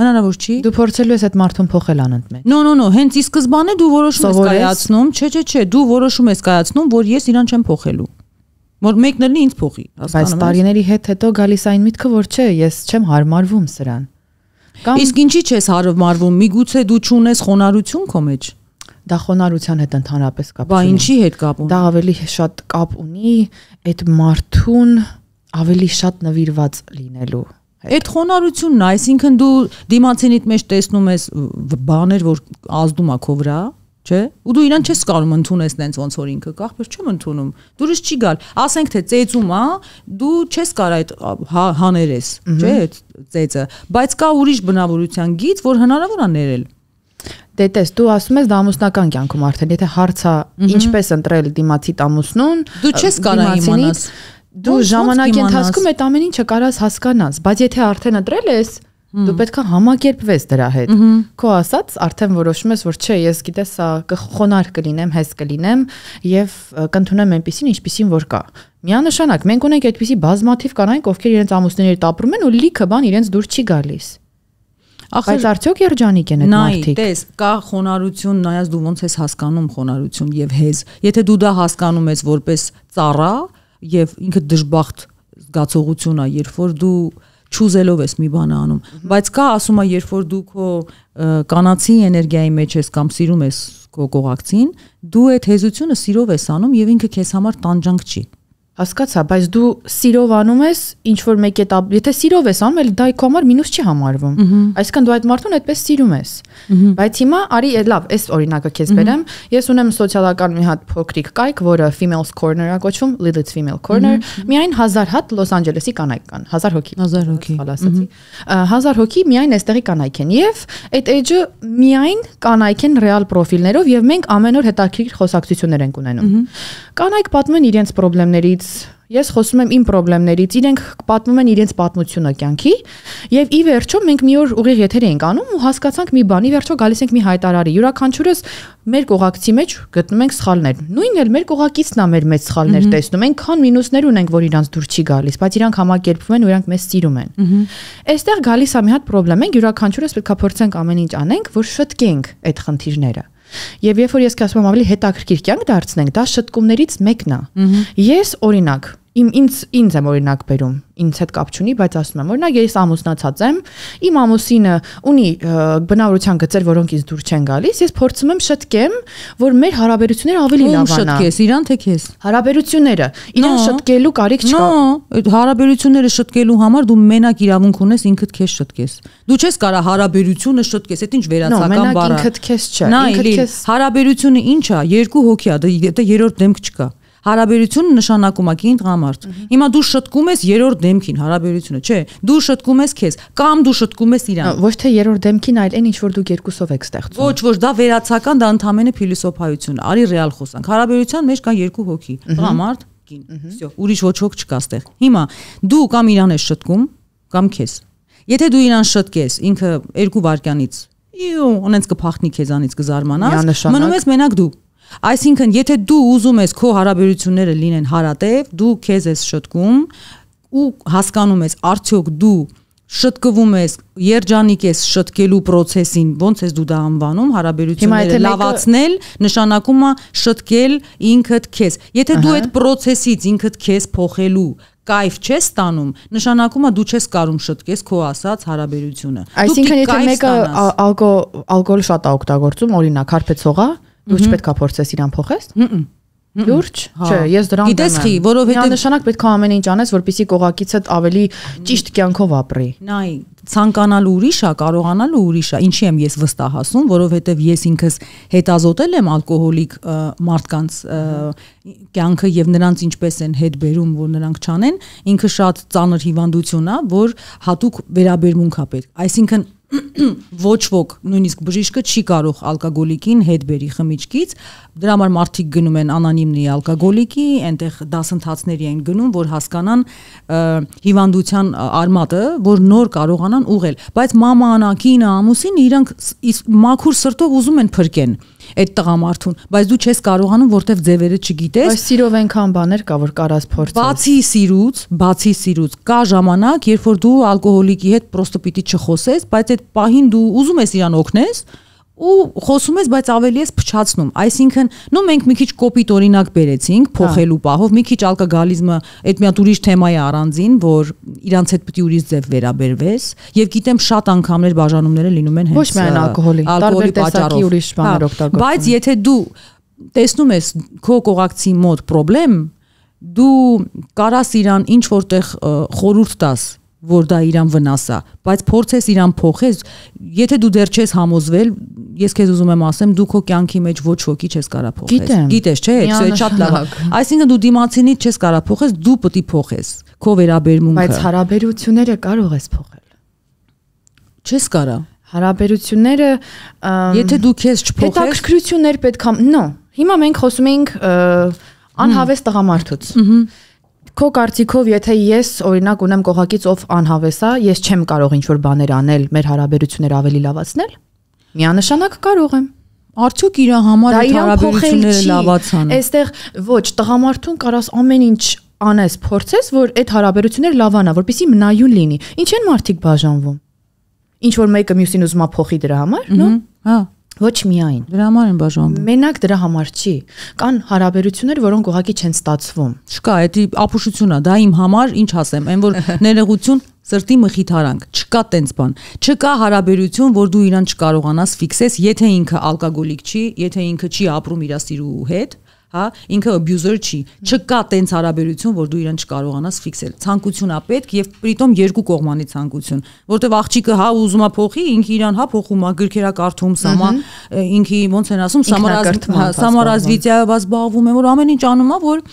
B: Հնարավոր չի։
C: Դու փորձելու ես այդ մարդուն փոխել անընդմեջ։
B: No, no, no, հենց ի սկզբանե դու որոշում ես կայացնում, չէ, չէ, չէ, դու որոշում ես կայացնում, որ ես իրան չեմ փոխելու։ Որ մեկն էլի ինձ փոխի,
C: Բայց
B: հասկանում ես։
C: տարիների հետ հետո գալիս այն միտքը, որ չէ, ես չեմ հարմարվում սրան։ Կամ
B: Իսկ ինչի՞ չես հարմարվում, միգուցե դու չունես խոնարհություն քո մեջ։
C: դա խոնարհության հետ ընդհանրապես կապ
B: Բա
C: չունի։
B: ինչի հետ կապ ունի։
C: Դա ավելի շատ կապ ունի այդ մարդուն ավելի շատ նվիրված լինելու
B: Այդ խոնարհությունն է, այսինքն դու դիմացինիդ մեջ տեսնում ես բաներ, որ ազդում է քո վրա, չէ՞։ Ու դու իրան չես կարող ընդունես նենց ոնց որ ինքը կա, բայց չեմ ընդունում։ Դուրս չի գալ։ Ասենք թե ծեծում է, դու չես կարող այդ հա- հաներես, չէ՞, այդ ծեծը, բայց կա ուրիշ բնավորության գիծ, որ հնարավոր է ներել։
C: Դե տես, դու ասում ես դա ամուսնական կյանքում արդեն, եթե հարցա ինչպես ընտրել դիմացի տամուսնուն,
B: Դու չես կարող իմանաս։
C: Դու ժամանակի ընթացքում այդ ամեն ինչը կարաս հասկանաս, բայց եթե արդեն ընտրել ես, դու պետքա համակերպվես դրա հետ։ Քո ասած արդեն որոշում ես, որ չէ, ես գիտես, սա կխոնար կլինեմ, հես կլինեմ եւ կընդունեմ այնպեսին, ինչպեսին որ կա։ Միանշանակ մենք ունենք այդպիսի բազմաթիվ կանայք, ովքեր իրենց ամուսնների հետ ապրում են ու լիքը բան իրենց դուր չի գալիս։ Բայց արդյոք երջանիկ են այդ
B: Նայ,
C: մարդիկ։
B: տես, կա խոնարհություն, նայած դու ոնց ես հասկանում խոնարհություն եւ հեզ։ Եթե դու դա հասկանում ես որպես ծառա եւ ինքը դժբախտ զգացողություն է, երբ որ դու ճուզելով ես մի բան անում, բայց կա ասում է, երբ որ դու քո կանացի էներգիայի մեջ ես կամ սիրում ես քո կողակցին, դու այդ հեզությունը սիրով ես անում եւ ինքը քեզ համար տանջանք չի։
C: Հասկացա, բայց դու սիրով անում ես, ինչ որ մեկ է, եթե սիրով ես անում, էլ դա քո համար մինուս չի համարվում։ Այսինքն դու այդ մարդուն այդպես սիրում ես։ Բայց հիմա արի լավ, այս օրինակը քեզ բերեմ։ Ես ունեմ սոցիալական մի հատ փոքրիկ կայք, որը Females Corner-ա կոչվում, Lilith Female Corner։ Միայն 1000 հատ Լոս Անջելեսի կանայք կան, 1000 հոգի։
B: 1000 հոգի։
C: Ասացի։ 1000 հոգի միայն այստեղի կանայք են եւ այդ էջը միայն կանայք են ռեալ պրոֆիլներով եւ մենք ամեն օր հետաքրքիր խոսակցություններ ենք ունենում։ Կանայք պատմում են իրենց խնդիրներից, Ես խոսում եմ իմ խնդիրներից, իրենք պատմում են իրենց պատմությունը կյանքի, եւ ի վերջո մենք մի օր ուղիղ եթեր էինք անում ու հասկացանք մի բանի, վերջո գալիս ենք մի հայտարարի։ Յուրաքանչյուրս մեր կողակցի մեջ գտնում ենք սխալներ։ Նույնն էլ մեր կողակիցն է մեր մեծ սխալներ տեսնում։ Այնքան մինուսներ ունենք, որ իրանց դուր չի գալիս, բայց իրանք համակերպվում են ու իրանք մեզ սիրում են։ Այստեղ գալիս է մի հատ խնդրեմ, յուրաքանչյուրս պետք է փորձենք ամեն ինչ անենք, որ շտկենք այդ խնդիրները։ Եվ երբ որ ես կասում եմ ավելի հետաքրքիր կյանք դարձնենք, դա շտկումներից մեկն է։ Ես օրինակ իմ ինձ ինձ եմ օրինակ բերում ինձ հետ կապ չունի բայց ասում եմ օրինակ ես ամուսնացած եմ իմ ամուսինը ունի բնավորության գծեր որոնք ինձ դուր չեն գալիս ես փորձում եմ շտկեմ որ մեր հարաբերությունները ավելի լավանա
B: շտկես իրան թե քեզ
C: հարաբերությունները իրան շտկելու կարիք չկա
B: այդ հարաբերությունները շտկելու համար դու մենակ իրավունք ունես ինքդ քեզ շտկես դու չես կարա հարաբերությունը շտկես այդ ինչ վերացական բառ
C: է ինքդ քեզ չէ
B: ինքդ քեզ հարաբերությունը ի՞նչ է երկու հոգի է դա երրորդ դեմք չկա Հարաբերությունը նշանակում է կին տղամարդ։ Հիմա դու շտկում ես երրորդ դեմքին հարաբերությունը, չէ։ Դու շտկում ես քեզ կամ դու շտկում ես իրան։
C: Ոչ թե երրորդ դեմքին, այլ այն ինչ որ դուք երկուսով եք ստեղծում։
B: Ոչ, ոչ, դա վերացական, դա ընդհանրապես փիլիսոփայություն է։ Արի ռեալ խոսանք։ Հարաբերության մեջ կան երկու հոգի՝ տղամարդ, կին։ Всё, ուրիշ ոչ ոք չկա ստեղ։ Հիմա դու կամ իրան ես շտկում, կամ քեզ։ Եթե դու իրան շտկես, ինքը երկու վարքյանից իու, ունենց կփախնի քեզանից կզարմանաս, մնում ես մենակ դու Այսինքն, եթե դու ուզում ես քո հարաբերությունները լինեն հարատև, դու քեզ ես շտկում ու հասկանում ես արդյոք դու շտկվում ես, երջանիկ ես շտկելու process-ին, ոնց ես դու դա անվանում, հարաբերությունները լավացնել, նշանակում է շտկել ինքդ քեզ։ Եթե դու այդ process-ից ինքդ քեզ փոխելու կայֆ չես ստանում, նշանակում է դու չես կարում շտկես քո ասած հարաբերությունը։
C: Այսինքն եթե մեկը ալկոհոլ շատ է օգտագործում, օրինակ հարբեցողա, Դու չպետք է փորձես իրան փոխես։ Լուրջ։ Չէ, ես դրան
B: եմ։ Գիտես խի, որովհետեւ
C: նշանակ պետք է ամեն ինչ անես, որպեսզի կողակիցդ ավելի ճիշտ կյանքով ապրի։
B: Նայ, ցանկանալու ուրիշ է, կարողանալու ուրիշ է։ Ինչի եմ ես վստահ ասում, որովհետեւ ես ինքս հետազոտել եմ ալկոհոլիկ մարդկանց կյանքը եւ նրանց ինչպես են հետ բերում, որ նրանք չանեն, ինքը շատ ծանր հիվանդություն է, որ հատուկ վերաբերմունք է պետք։ Այսինքն ոչ ոք նույնիսկ բժիշկը չի կարող ալկոգոլիկին հետ բերի խմիչքից դրա համար մարդիկ գնում են անոնիմնի ալկոգոլիկի այնտեղ դասընթացների են գնում որ հասկանան հիվանդության արմատը որ նոր կարողանան ուղղել բայց մամանա կինը ամուսինը իրանք մաքուր սրտով ուզում են փրկեն այդ տղամարդուն, բայց դու չես կարողանում, որտեվ ձևերը չգիտես։
C: Բայց սիրով այնքան բաներ կա, որ կարաս փորձես։
B: Բացի սիրուց, բացի սիրուց, կա ժամանակ, երբ որ դու ալկոհոլիկի հետ պրոստը պիտի չխոսես, բայց այդ պահին դու ուզում ես իրան օգնես, ու խոսում ես, բայց ավելի ես փչացնում։ Այսինքն, նո մենք մի քիչ կոպիտ օրինակ բերեցինք հա։ փոխելու պահով, մի քիչ ալկոգալիզմը այդ մի հատ ուրիշ թեմա է առանձին, որ իրանց հետ պիտի ուրիշ ձև վերաբերվես, եւ գիտեմ շատ անգամներ բաժանումները լինում են
C: հենց ոչ միայն ալկոհոլի, տարբեր տեսակի ուրիշ բաներ հա, օգտագործում։
B: Բայց եթե դու տեսնում ես քո կողակցի մոտ խնդրեմ, դու կարաս իրան ինչ որտեղ խորուրդ տաս որ դա իրան վնաս է, բայց փորձես իրան փոխես, եթե դու դեռ չես համոզվել, ես քեզ ուզում եմ ասեմ, դու քո կյանքի մեջ ոչ ոքի չես կարա փոխես։ Գիտես, չէ՞, դա շատ լավ է։ Այսինքն դու դիմացինից չես կարա փոխես, դու պետք է փոխես քո վերաբերմունքը։
C: Բայց հարաբերությունները կարող ես փոխել։
B: Չես կարա։
C: Հարաբերությունները
B: Եթե դու քեզ չփոխես,
C: հետաքրքրություններ պետք է, նո։ Հիմա մենք խոսում ենք անհավես տղամարդուց։ Ահա Քո կարծիքով, եթե ես օրինակ ունեմ կողակից ով անհավես է, ես չեմ կարող ինչ-որ բաներ անել մեր հարաբերությունները ավելի լավացնել։ Միանշանակ կարող եմ։
B: Արդյոք իր համար այդ հարաբերությունները լավացան։
C: Այստեղ ոչ, տղամարդուն կարաս ամեն ինչ անես, փորձես, որ այդ հարաբերությունները լավանա, որպեսզի մնայուն լինի։ Ինչ են մարդիկ բաժանվում։ Ինչ որ մեկը մյուսին ուզում է փոխի դրա համար, նո։ Հա Ոչ միայն։
B: Դրա համար են բաժանվում։
C: Մենակ դրա համար չի։ Կան հարաբերություններ, որոնք ուղղակի չեն ստացվում։
B: Չկա, դա ապուշություն է, դա իմ համար, ինչ ասեմ, այն որ ներողություն սրտի մխիթարանք, չկա տենց բան։ Չկա հարաբերություն, որ դու իրան չկարողանաս ֆիքսես, եթե ինքը ալկոգոլիկ չի, եթե ինքը չի ապրում իր սիրու հետ, հա, ինքը abuser չի։ Չկա տենց հարաբերություն, որ դու իրեն չկարողանաս ֆիքսել։ Ցանկությունա պետք եւ պրիտոմ երկու կողմանի ցանկություն, որտեվ աղջիկը հա ուզում է փոխի, ինքը իրան հա փոխում է, գրքերա կարդում, սամա ինքի ոնց են ասում, սամարազվիցիայով զբաղվում է, որ ամեն ինչ անում է, որ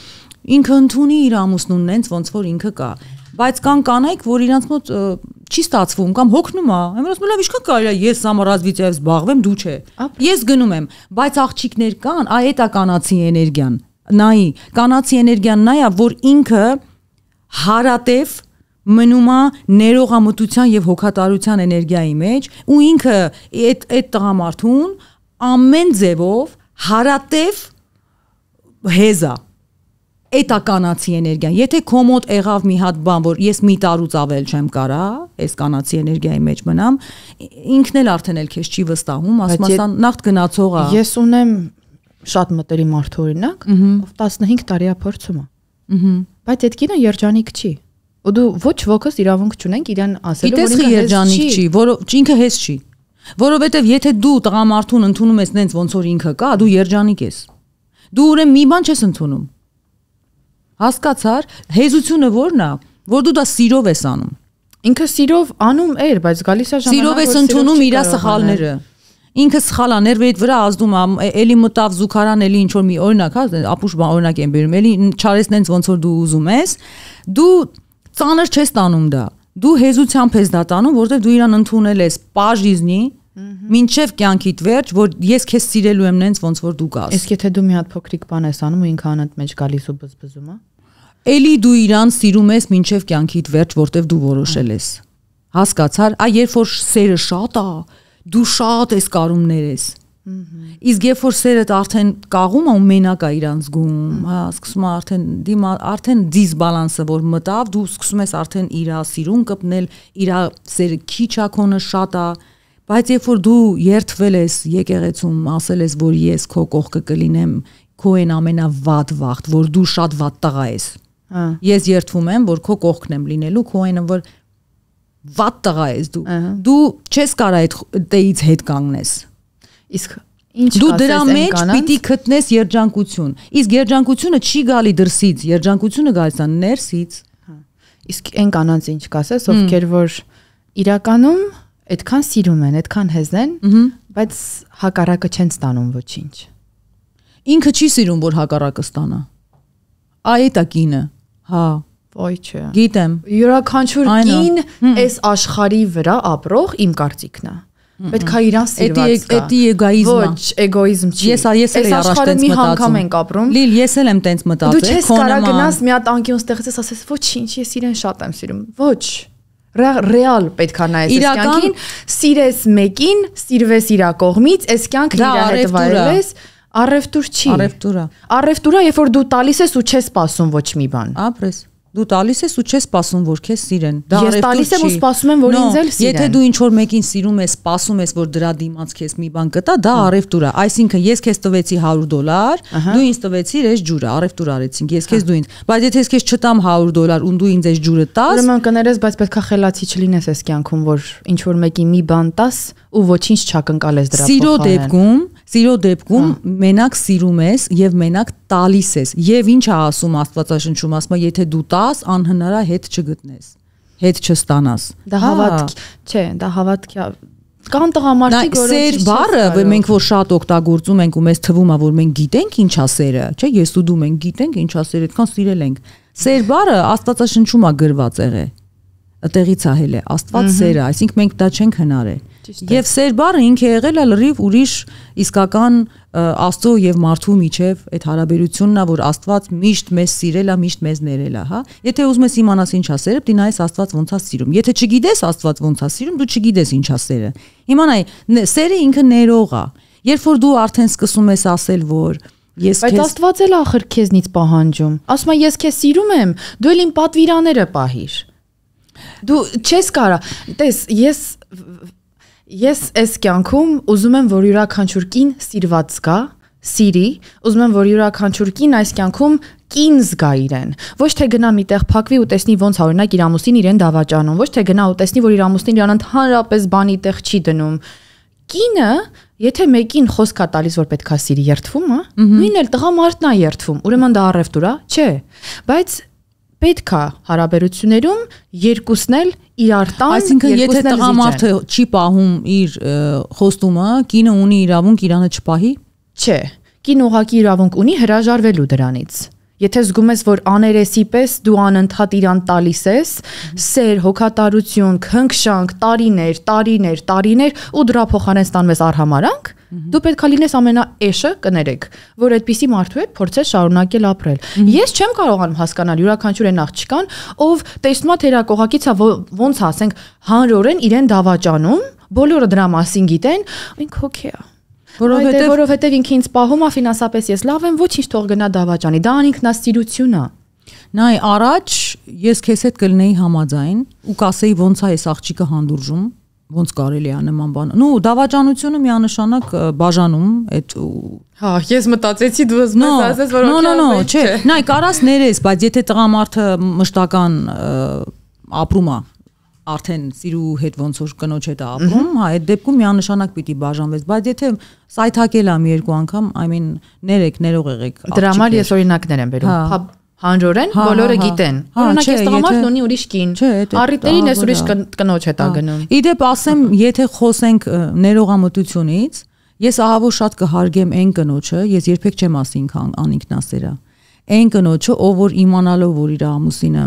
B: ինքը ընդունի իր ամուսնուն նենց ոնց որ ինքը կա բայց կան կանայք, որ իրանց մոտ չի ստացվում կամ հոգնում է։ Եմ ասում, լավ, ինչքան կարելի է ես սամարազվիցիայով զբաղվեմ, դու չէ։ Ես գնում եմ, բայց աղջիկներ կան, այ էտա կանացի էներգիան։ Նայի, կանացի էներգիան նա է, որ ինքը հարատև մնում է ներողամտության եւ հոգատարության էներգիայի մեջ ու ինքը այդ այդ տղամարդուն ամեն ձևով հարատև հեզա Էտա կանացի էներգիան։ Եթե քո մոտ եղավ մի հատ բան, որ ես մի տարուց ավել չեմ կարա, այս կանացի էներգիայի մեջ մնամ, ինքն էլ արդեն էլ քեզ չի վստահում, ասում ասան նախ գնացողա։
C: Ես ունեմ շատ մտերի մարդ օրինակ, ով 15 տարի է փորձում է։ Բայց այդ կինը երջանիկ չի։ Ու դու ոչ ոքս իրավունք չունենք իրան ասելու,
B: որ ինքը երջանիկ չի, որ ինքը հես չի։ Որովհետև եթե դու տղամարդուն ընդունում ես նենց ոնց որ ինքը կա, դու երջանիկ ես։ Դու ուրեմն մի բան չես ընդունում Հասկացար, հեզությունը ո՞րն է, որ դու դա սիրով ես անում։
C: Ինքը սիրով անում էր, բայց գալիս է ժամանակ,
B: սիրով ես ընդունում իր սխալները։ Ինքը սխալ է, ներվեիդ վրա ազդում է, էլի մտավ զուգարան, էլի ինչ որ մի օրինակ, հա, ապուշ օրինակ եմ բերում, էլի չարես նենց ոնց որ դու ուզում ես, դու ծանր չես տանում դա։ Դու հեզությամբ ես դա տանում, որովհետև դու իրան ընդունել ես պաժիզնի, Մինչև կյանքիդ վերջ, որ ես քեզ սիրելու եմ նենց ոնց որ դու կաս։
C: Իսկ եթե դու մի հատ փոքրիկ բան ես անում ու ինքը անդ մեջ գալիս ու բզբզում է։
B: Էլի դու իրան սիրում ես մինչև կյանքիդ վերջ, որտեվ դու որոշել ես։ Հասկացար, այ երբ որ սերը շատ է, դու շատ ես կարումներ ես։ Իսկ երբ որ սերդ արդեն կաղում է ու մենակ է իրան զգում, հա, սկսում է արդեն դիմա արդեն դիսբալանսը որ մտավ, դու սկսում ես արդեն իրա սիրուն կպնել, իրա սերը քիչ է քոնը շատ է, Բայց երբ որ դու երթվել ես եկեղեցում, ասել ես, որ ես քո կողքը կլինեմ, քո են ամենավատ վախտ, որ դու շատ վատ տղա ես։ Հա։ Ես երթվում եմ, որ քո կողքն եմ լինելու, քո են որ վատ տղա ես դու։ Դու չես կարող այդ տեից հետ կանգնես։
C: Իսկ ինչ
B: դու դրա մեջ պիտի գտնես երջանկություն։ Իսկ երջանկությունը չի գալի դրսից, երջանկությունը գալիս է ներսից։
C: Հա։ Իսկ այն կանանց ինչ կասես, ովքեր որ իրականում այդքան սիրում են, այդքան հեզեն, բայց հակառակը չեն ստանում ոչինչ։
B: Ինքը չի սիրում, որ հակառակը ստանա։ Այ դա կինը։ Հա,
C: Ոյ չէ։
B: Գիտեմ։
C: Յուրաքանչյուր կին այս աշխարի վրա ապրող իմ կարծիքն է։ Պետք է իրան սիրված
B: կա։ Էդի էգոիզմը։
C: Ոչ, էգոիզմ չի։
B: Ես ես էլ առաջ տենց մտածում։
C: մի ենք ապրում։
B: Լիլ, ես էլ եմ տենց մտածել։
C: Դու չես կարա գնաս մի հատ անկյուն ստեղծես, ասես ոչինչ, ես իրեն շատ եմ սիրում։ Ոչ ռեալ պետք է նայես այս կյանքին, սիրես մեկին, սիրվես իր կողմից, այս կյանքը իր հետ վայելես, առևտուր չի։
B: Առևտուրա։
C: Առևտուրա, երբ որ դու տալիս ես ու չես սպասում ոչ մի բան։
B: Ապրես դու տալիս ես ու չես սպասում որ քեզ սիրեն
C: դա ես տալիս եմ ու սպասում եմ որ ինձ էլ սիրեն
B: եթե դու ինչ որ մեկին սիրում ես սպասում ես որ դրա դիմաց քեզ մի բան կտա դա առևտուր է այսինքն ես քեզ տվեցի 100 դոլար դու ինձ տվեցիր այս ջուրը առևտուր արեցինք ես քեզ դու ինձ բայց եթե ես քեզ չտամ 100 դոլար ու դու ինձ այս ջուրը տաս
C: ուրեմն կներես բայց պետքա խելացի չլինես այս կյանքում որ ինչ որ մեկի մի բան տաս ու ոչինչ չակնկալես դրա
B: փոխարեն սիրո դեպքում Սիրո դեպքում մենակ սիրում ես եւ մենակ տալիս ես։ Եվ ինչ է ասում Աստվածաշնչում, ասում է, եթե դու տաս, անհնարա հետ չգտնես, հետ չստանաս։
C: Դա հավատք, չէ, դա հավատք է կան տղամարդիկ
B: որոնք սեր բառը մենք որ շատ օգտագործում ենք ու մեզ թվում է որ մենք գիտենք ինչա սերը չէ ես ու դու մենք գիտենք ինչա սերը այդքան սիրել ենք սեր բառը աստվածաշնչում է գրված եղե այդտեղից է հել է աստված սերը այսինքն մենք դա չենք հնարել Եվ սեր բառը ինքը եղել է լրիվ ուրիշ իսկական Աստծո եւ մարդու միջև այդ հարաբերությունն է, որ Աստված միշտ մեզ սիրել է, միշտ մեզ ներել է, հա։ Եթե ուզում ես իմանաս ինչ է սերը, դի նայես Աստված ոնց է սիրում։ Եթե չգիտես Աստված ոնց է սիրում, դու չգիտես ինչ է սերը։ Իմանայ, սերը ինքը ներող է։ Երբ որ դու արդեն սկսում ես ասել, որ
C: Ես Բայց քեզ... Աստված էլ ախր քեզնից պահանջում։ Ասում է ես քեզ սիրում եմ, դու էլ իմ պատվիրաները պահիր։ Դու չես կարա։ Տես, ես Ես այս կյանքում ուզում եմ, որ յուրաքանչյուր կին սիրված զգա, սիրի, ուզում եմ, որ յուրաքանչյուր կին այս կյանքում կին զգա իրեն։ Ոչ թե գնա միտեղ փակվի ու տեսնի ոնց օրինակ իր ամուսին իրեն դավաճանում, ոչ թե գնա ու տեսնի, որ իր ամուսին իրան ընդհանրապես բանի տեղ չի դնում Կինը, եթե մեկին խոսք է տալիս, որ պետքա սիրի երթվում, հա, նույնն էլ տղամարդն է երթվում, ուրեմն դա առևտուր է, չէ։ Բայց պետքա հարաբերություններում երկուսն էլ իրար տան,
B: Այսինքն եթե տղամարդը չի պահում իր խոստումը, կինը ունի իրավունք իրանը չպահի։
C: Չէ, կին ուղակի իրավունք ունի հրաժարվելու դրանից։ Եթե զգում ես, որ աներեսի պես դու անընդհատ իրան տալիս ես, սեր, հոգատարություն, քնքշանք, տարիներ, տարիներ, տարիներ ու դրա փոխարեն ստանում ես արհամարանք, դու պետքա լինես ամենաէշը կներեք, որ այդպիսի մարդու հետ փորձես շարունակել ապրել։ Ես չեմ կարողանում հասկանալ յուրաքանչյուր այն աղջկան, ով տեսնում է թե իր կողակիցը ոնց ասենք հանրորեն իրեն դավաճանում, բոլորը դրա մասին գիտեն, ինք հոգի է։
B: Որովհետև
C: որովհետեւ ինքը ինձ պահում է ֆինանսապես ես լավ եմ, ոչինչ թող գնա դավաճանի։ Դա անինքնաստիրություն է։
B: նայ առաջ ես քեզ հետ կլինեի համաձայն ու կասեի ոնց է այս աղջիկը հանդուրժում ոնց կարելի է նման բան։ Նու դավաճանությունը միանշանակ բաժանում այդ
C: Հա, ես մտածեցի դու
B: No, no, no, no, չէ, նայ կարաս ներես, բայց եթե տղամարդը մշտական ապրում է արդեն սիրու հետ ոնց որ կնոջ հետ ապրում, հա, այդ դեպքում միանշանակ պիտի բաժանվես, բայց եթե սայթակել ամ երկու անգամ, I mean, ներեք, ներող եղեք։
C: Դրա համար ես օրինակներ եմ բերում։
B: Հա.
C: Հա հանրորեն
B: Հա,
C: բոլորը
B: հա, հա։
C: գիտեն։ Օրինակ ես տղամարդն ունի ուրիշ կին։ ես
B: դա
C: ուրիշ
B: ահա,
C: կն- կնոջ հետ ա գնում։
B: Իդեպ ասեմ, եթե խոսենք ներողամտությունից, ես ահավոր շատ կհարգեմ այն կնոջը, ես երբեք չեմ ասի ինքան անինքնասերա։ Այն կնոջը, ով որ իմանալով որ իր ամուսինը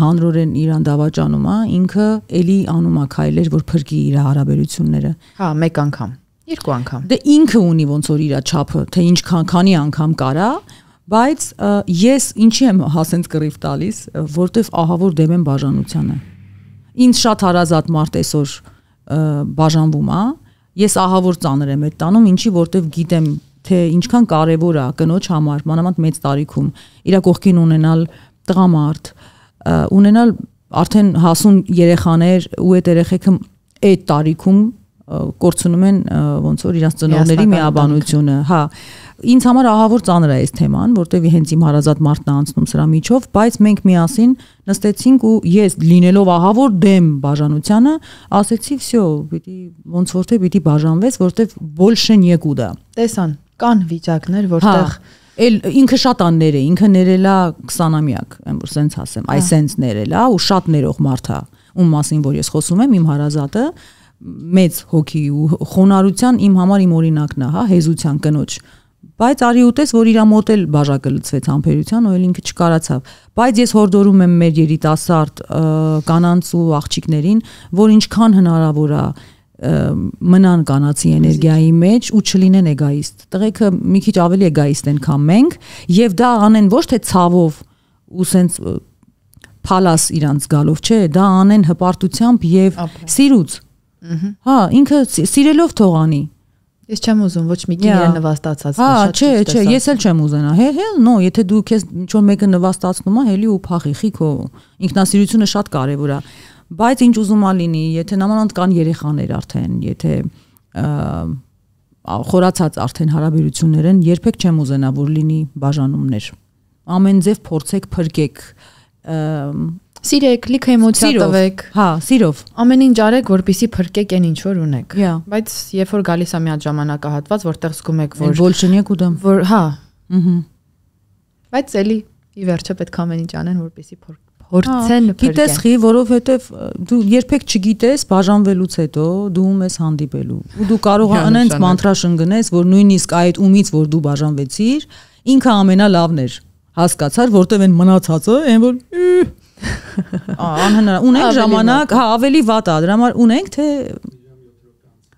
B: հանրորեն իրան դավաճանում է, ինքը էլի անում է քայլեր, որ փրկի իր հարաբերությունները։
C: Հա, մեկ անգամ, երկու անգամ։
B: Դե ինքը ունի ոնց որ իր չափը, թե ինչքան քանի անգամ կարա, բայց ես ինչի եմ հասենց կռիվ տալիս, որտեվ ահավոր դեմ եմ բաժանությանը։ Ինձ շատ հարազատ մարդ այսօր բաժանվում է, ես ահավոր ծանր եմ այդ տանում, ինչի որտեվ գիտեմ թե ինչքան կարևոր է կնոջ համար, մանավանդ մեծ տարիքում իր կողքին ունենալ տղամարդ, ունենալ արդեն հասուն երեխաներ ու այդ երեխեքը այդ տարիքում կորցնում են ոնց որ իրաց ծնողների միաբանությունը, հա Ինձ համար ահավոր ծանր է այս թեման, որտեվ հենց իմ հարազատ մարդն է անցնում սրա միջով, բայց մենք միասին նստեցինք ու ես լինելով ահավոր դեմ բաժանությանը, ասեցի, «Всё, պիտի ոնց որ թե պիտի բաժանվես, որտեվ больше некуда»։
C: Տեսան, կան վիճակներ,
B: Հա,
C: որտեղ
B: էլ ինքը շատ աններ է, ինքը ներելա 20-ամյակ, եմ որ սենց ասեմ,
C: Հա։
B: այսենց ներելա ու շատ ներող մարդ է, ում մասին որ ես խոսում եմ, իմ հարազատը մեծ հոգի ու խոնարհության իմ համար իմ օրինակն է, հա, հեզության կնոջ բայց արի ուտես որ իր մոտ էլ բաժակը լցվեց համբերության ու էլ ինքը չկարացավ բայց ես հորդորում եմ մեր երիտասարդ կանանց ու աղջիկներին որ ինչքան հնարավոր է մնան կանացի էներգիայի մեջ ու չլինեն էգայիստ տղեկը մի քիչ ավելի էգայիստ են քան մենք եւ դա անեն ոչ թե ցավով ու սենց փալաս իրանց գալով չէ դա անեն հպարտությամբ եւ սիրուց հա ինքը սի- սիրելով թողանի
C: ես չեմ ուզում ոչ մի իրեն նվաստացած։
B: Հա, չէ, չէ,
C: ես
B: էլ չեմ ուզենա։ Հե, հե, նո, եթե դու քեզ ինչ որ մեկը նվաստացնում է, հելի ու փախի, խիքո։ Ինքնասիրությունը շատ կարևոր է։ Բայց ինչ ուզում ա լինի, եթե նամանանդ կան երեխաներ արդեն, եթե խորացած արդեն հարաբերություններ են, երբեք չեմ ուզենա, որ լինի բաժանումներ։ Ամեն ձև փորձեք փրկեք։
C: Սիրեք, լիքը էմոցիա տվեք։
B: Հա, սիրով։
C: Ամեն ինչ արեք, որպիսի փրկեք այն ինչ որ ունեք։ Բայց երբ որ գալիս է մի հատ ժամանակահատված, որտեղ զգում եք,
B: որ
C: բոլշնյակ
B: ու դեմ։
C: Որ, հա։
B: Ահա։
C: Բայց էլի ի վերջո պետք է ամեն ինչ անեն, որպիսի փորձեն
B: հա, փրկեն։ Գիտես խի, որովհետև դու երբեք չգիտես բաժանվելուց հետո դու ում ես հանդիպելու։ Ու դու կարող ես անենց մանտրաշնգնես, որ նույնիսկ այդ ումից որ դու բաժանվեցիր, ինքը ամենալավն էր հասկացար, որտեվ այն մնացածը, այն որ անհնար ունենք ժամանակ, հա, ավելի վատ է, դրա համար ունենք թե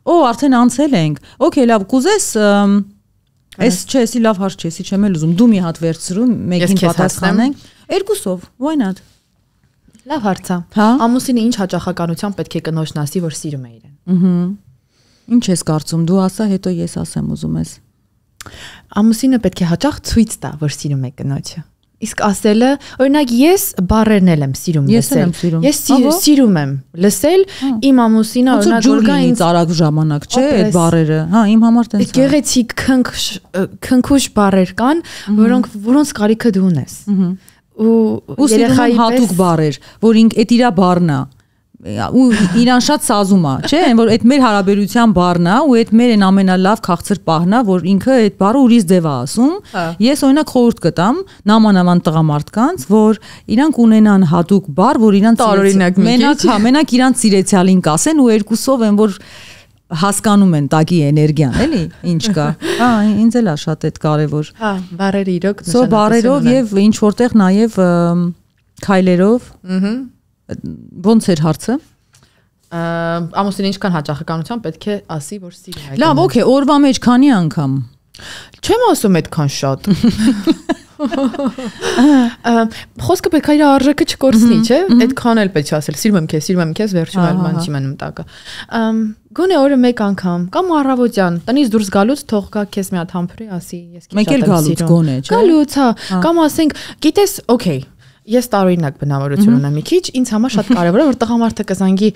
B: Օ, արդեն անցել ենք։ Okay, լավ, կուզես Այս չէ, էսի լավ հարց չէ, էսի չեմ էլ ուզում։ Դու մի հատ վերցրու, մեկին պատասխանենք։ Երկուսով, why not։
C: Լավ հարց է։
B: Հա։
C: Ամուսինը ինչ հաճախականությամբ պետք է կնոջն ասի, որ սիրում է իրեն։
B: Ահա։ Ինչ ես կարծում, դու ասա, հետո ես ասեմ ուզում ես։
C: Ամուսինը պետք է հաճախ ցույց տա, որ սիրում է կնոջը։ Իսկ ասելը, օրինակ ես բառերն էլ եմ սիրում լսել։ Ես սիր-
B: Ահա։
C: սիրում եմ լսել իմ ամուսինը օրինակ
B: ջուր
C: որ գա
B: լինի
C: ինձ
B: ծարակ ժամանակ, չէ, այդ բարերը։ Հա, իմ համար տենց։
C: գեղեցիկ քնք քնքուշ բառեր կան, որոնք որոնց կարիքը դու ունես։ Ու
B: Ու սիրում եմ հատուկ բարեր, որ ինք այդ իրա բառն է։ ու իրան շատ սազում է, չէ՞, այն որ այդ մեր հարաբերության բառն է ու այդ մեր այն ամենալավ քաղցր պահն է, որ ինքը այդ բառը ուրիշ ձև է ասում։ Ես օրինակ խորհուրդ կտամ նամանավան տղամարդկանց, որ իրանք ունենան հատուկ բառ, որ իրանք մենակ, հա, մենակ իրանք սիրեցյալին կասեն ու երկուսով են որ հասկանում են տակի էներգիան, էլի, ինչ կա։ Հա, ինձ էլ է շատ այդ կարևոր։
C: Հա, բարերը իրոք
B: նշանակություն։ Սո բարերով եւ ինչ որտեղ նաեւ քայլերով։ Ահա ո՞նց էր հարցը?
C: Ամուսին ինչքան հաճախականությամբ պետք է ասի որ սիրում
B: է լավ օքեյ օրվա մեջ քանի անգամ
C: չեմ ասում այդքան շատ Խոսքը պետք է իր արժեքը չկորցնի, չէ՞։ Այդքան էլ պետք է ասել, սիրում եմ քեզ, սիրում եմ քեզ, վերջում էլ ման չի մնում տակը։ Գոնե օրը մեկ անգամ կամ առավոտյան տնից դուրս գալուց թող գա քեզ մի հատ համբուրի ասի, ես քեզ
B: շատ եմ սիրում։ Մեկ էլ գալուց գոնե, չէ՞։
C: Գալուց, հա, կամ ասենք, գիտես, օքեյ, Ես տարօրինակ բնավորություն ունեմ մի քիչ, ինձ համար շատ կարևոր է որ տղամարդը կզանգի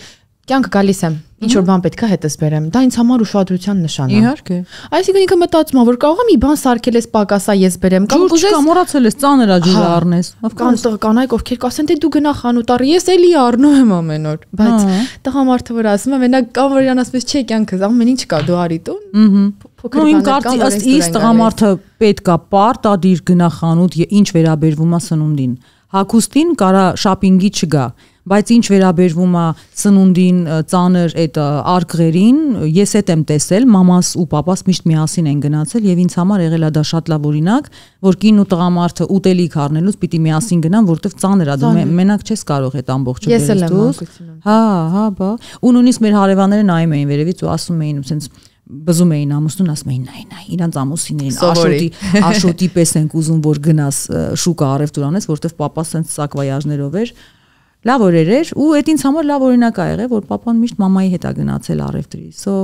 C: կյանք գալիս եմ ինչ որ բան պետքա հետս բերեմ դա ինձ համար ուշադրության նշան
B: է իհարկե
C: այսինքն ինքը մտածում է որ կարող եմ մի բան սարքել ես պակասա ես բերեմ
B: կամ ուզես կամ մոռացել ես ծանր է ջուրը հա, առնես
C: կան կանայք ովքեր կասեն թե դու գնա խանութ առ ես էլի առնում եմ ամեն օր բայց հա։ տղամարդը որ ասում է մենակ կամ որ իրան ասում ես չէ կյանքս ամեն ինչ կա դու արի տուն
B: փոքր բան կա ըստ իս տղամարդը պետքա պարտադիր գնա խանութ ինչ վերաբերվում է սնունդին հակոստին կարա շապինգի չգա բայց ինչ վերաբերվում է սնունդին ծանր այդ արկղերին ես այդ եմ տեսել մամաս ու papas միշտ միասին են գնացել եւ ինձ համար եղել է դա շատ լավ օրինակ որ կին ու տղամարդը ուտելիք առնելուց պիտի միասին գնան որովհետեւ ծանր է դու մենակ չես կարող այդ ամբողջը
C: դերես դուս
B: հա հա բա ու նույնիսկ մեր հարևանները նայում էին վերևից ու ասում էին sense բզում էին ամուսնուն ասում էին նայ նայ իրանց ամուսիններին աշոտի աշոտի պես ենք ուզում որ գնաս շուկա առևտուր անես որովհետև papas sense սակվայաժներով էր լավ օրեր էր ու այդ ինձ համար լավ օրինակ ա եղել որ papan միշտ մամայի հետ ա գնացել առևտրի so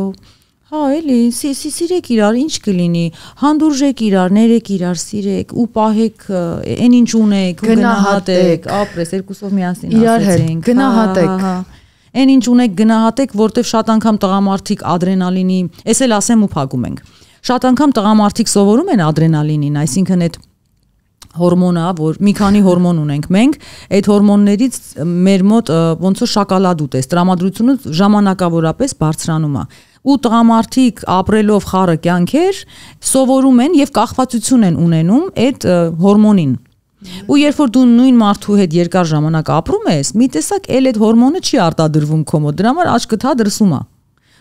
B: հա էլի սի սիրեք իրար ինչ կլինի հանդուրժեք իրար ներեք իրար սիրեք ու պահեք այն ինչ ունեք
C: գնահատեք
B: ապրես երկուսով միասին ասեցինք
C: գնահատեք
B: այն ինչ ունեք գնահատեք, որտեվ շատ անգամ տղամարդիկ ադրենալինի, ես էլ ասեմ ու փակում ենք։ Շատ անգամ տղամարդիկ սովորում են ադրենալինին, այսինքն այդ հորմոնա, որ մի քանի հորմոն ունենք մենք, այդ հորմոններից մեր մոտ ոնց որ շոկոլադ ուտես, տրամադրությունը ժամանակավորապես բարձրանում է ու տղամարդիկ ապրելով խառը կյանքեր սովորում են եւ կախվածություն են ունենում այդ հորմոնին Ու երբ որ դու նույն մարդու հետ երկար ժամանակ ապրում ես, մի տեսակ էլ այդ հորմոնը չի արտադրվում քո մոտ, դրա համար աչքդ հա դրսում է։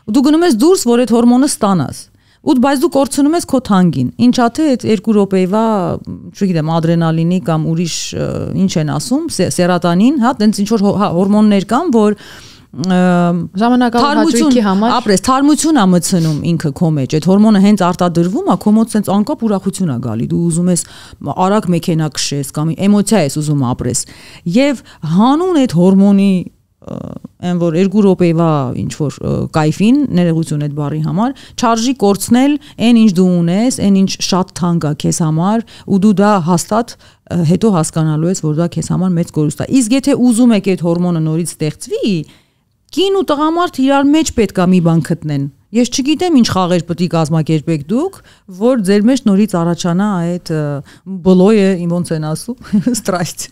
B: Ու դու գնում ես դուրս, որ այդ հորմոնը ստանաս։ Ու բայց դու կորցնում ես քո թանկին։ Ինչա թե այդ 2 րոպեվա, չգիտեմ, ադրենալինի կամ ուրիշ ինչ են ասում, սերատանին, հա, տենց ինչ որ հա, հորմոններ կան, որ
C: ժամանակավոր հաճույքի համար
B: ապրես թարմություն է մցնում ինքը քո մեջ այդ հորմոնը հենց արտադրվում է քո մոտ sense անկապ ուրախություն է գալի դու ուզում ես արագ մեքենա քշես կամ էմոցիա ես ուզում ապրես եւ հանուն այդ հորմոնի այն որ 2 րոպեվա ինչ որ կայֆին ներողություն այդ բարի համար չարժի կորցնել այն ինչ դու ունես, այն ինչ շատ թանկ է քեզ համար ու դու դա հաստատ հետո հասկանալու ես որ դա քեզ համար մեծ կորուստ է։ Իսկ եթե ուզում եք այդ հորմոնը նորից ստեղծվի, կին ու տղամարդ իրար մեջ պետքա մի բան գտնեն։ Ես չգիտեմ ինչ խաղեր պետք է կազմակերպեք դուք, որ ձեր մեջ նորից առաջանա այդ բլոյը, ոնց են ասում, ստրաստ։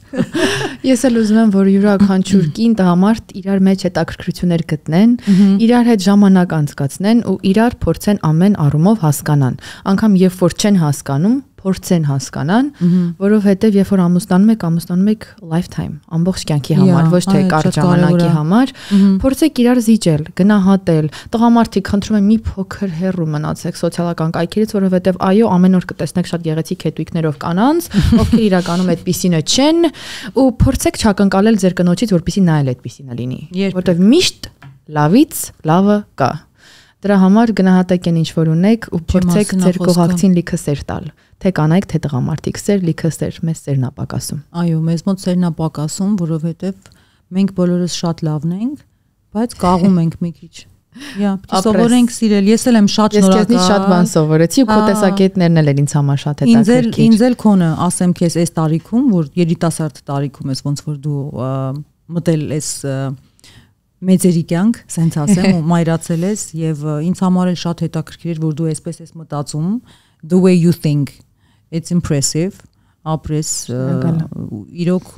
C: Ես էլ ուզում եմ, որ յուրաքանչյուր կին տղամարդ իրար մեջ հետաքրքրություններ գտնեն, իրար հետ ժամանակ անցկացնեն ու իրար փորձեն ամեն առումով հասկանան։ Անկամ երբ որ չեն հասկանում, փորձեն հասկանան, որովհետև երբ որ ամուսնանում եք, ամուսնանում եք lifetime, ամբողջ կյանքի համար, ոչ թե կարճ ժամանակի համար, փորձեք իրար զիջել, գնահատել։ Տղամարդիկ, խնդրում եմ մի փոքր հեռու մնացեք սոցիալական կայքերից, որովհետև այո, ամեն օր կտեսնեք շատ գեղեցիկ հետույքներով կանանց, ովքեր իրականում այդպեսինը չեն, ու փորձեք չակնկալել ձեր կնոջից, որպեսի նա էլ այդպեսինը լինի, որովհետև միշտ լավից լավը կա։ Դրա համար գնահատեք այն ինչ որ ունեք ու փորձեք ձեր կողակցին լիքը սեր տալ թե կանայք, թե տղամարդիկ, սեր լիքը սեր, մեզ սերն է պակասում։
B: Այո, մեզ մոտ սերն է պակասում, որովհետև մենք բոլորս շատ լավն ենք, բայց կաղում ենք մի քիչ։ Իա, սովորենք սիրել։ Ես էլ եմ շատ շնորհակալ։
C: Ես քեզնից շատ բան սովորեցի ու քո տեսակետներն էլ ինձ համար շատ
B: հետաքրքիր։ Ինձ ինձ էլ քոնը ասեմ քեզ այս տարիքում, որ երիտասարդ տարիքում ես ոնց որ դու մտել ես մեծերի կյանք, սենց ասեմ, ու մայրացել ես եւ ինձ համար էլ շատ հետաքրքիր էր, որ դու այսպես ես մտածում, the way you think it's impressive. Ապրես իրոք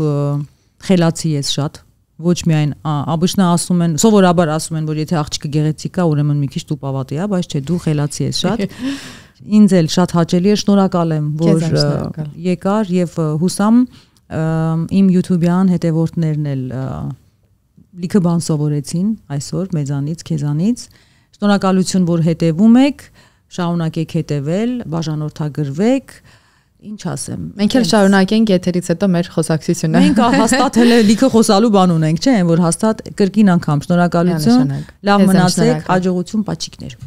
B: խելացի ես շատ ոչ միայն աբշնա ասում են, սովորաբար ասում են, որ եթե աղջիկը գեղեցիկ է, ուրեմն մի քիչ տուպավատի է, բայց չէ, դու խելացի ես շատ։ Ինձ էլ շատ հաճելի է, շնորհակալ եմ, որ եկար եւ հուսամ իմ YouTube-յան հետևորդներն էլ լիքը բան սովորեցին այսօր մեզանից, քեզանից։ Շնորհակալություն, որ հետևում եք, շարունակեք հետևել, բաժանորդագրվեք, ինչ ասեմ։
C: Մենք էլ շարունակենք եթերից հետո մեր խոսակցությունը։
B: Մենք հաստատ հələ լիքը խոսալու բան ունենք, չէ՞, որ հաստատ կրկին անգամ շնորհակալություն։ Լավ մնացեք, հաջողություն, պաչիկներ։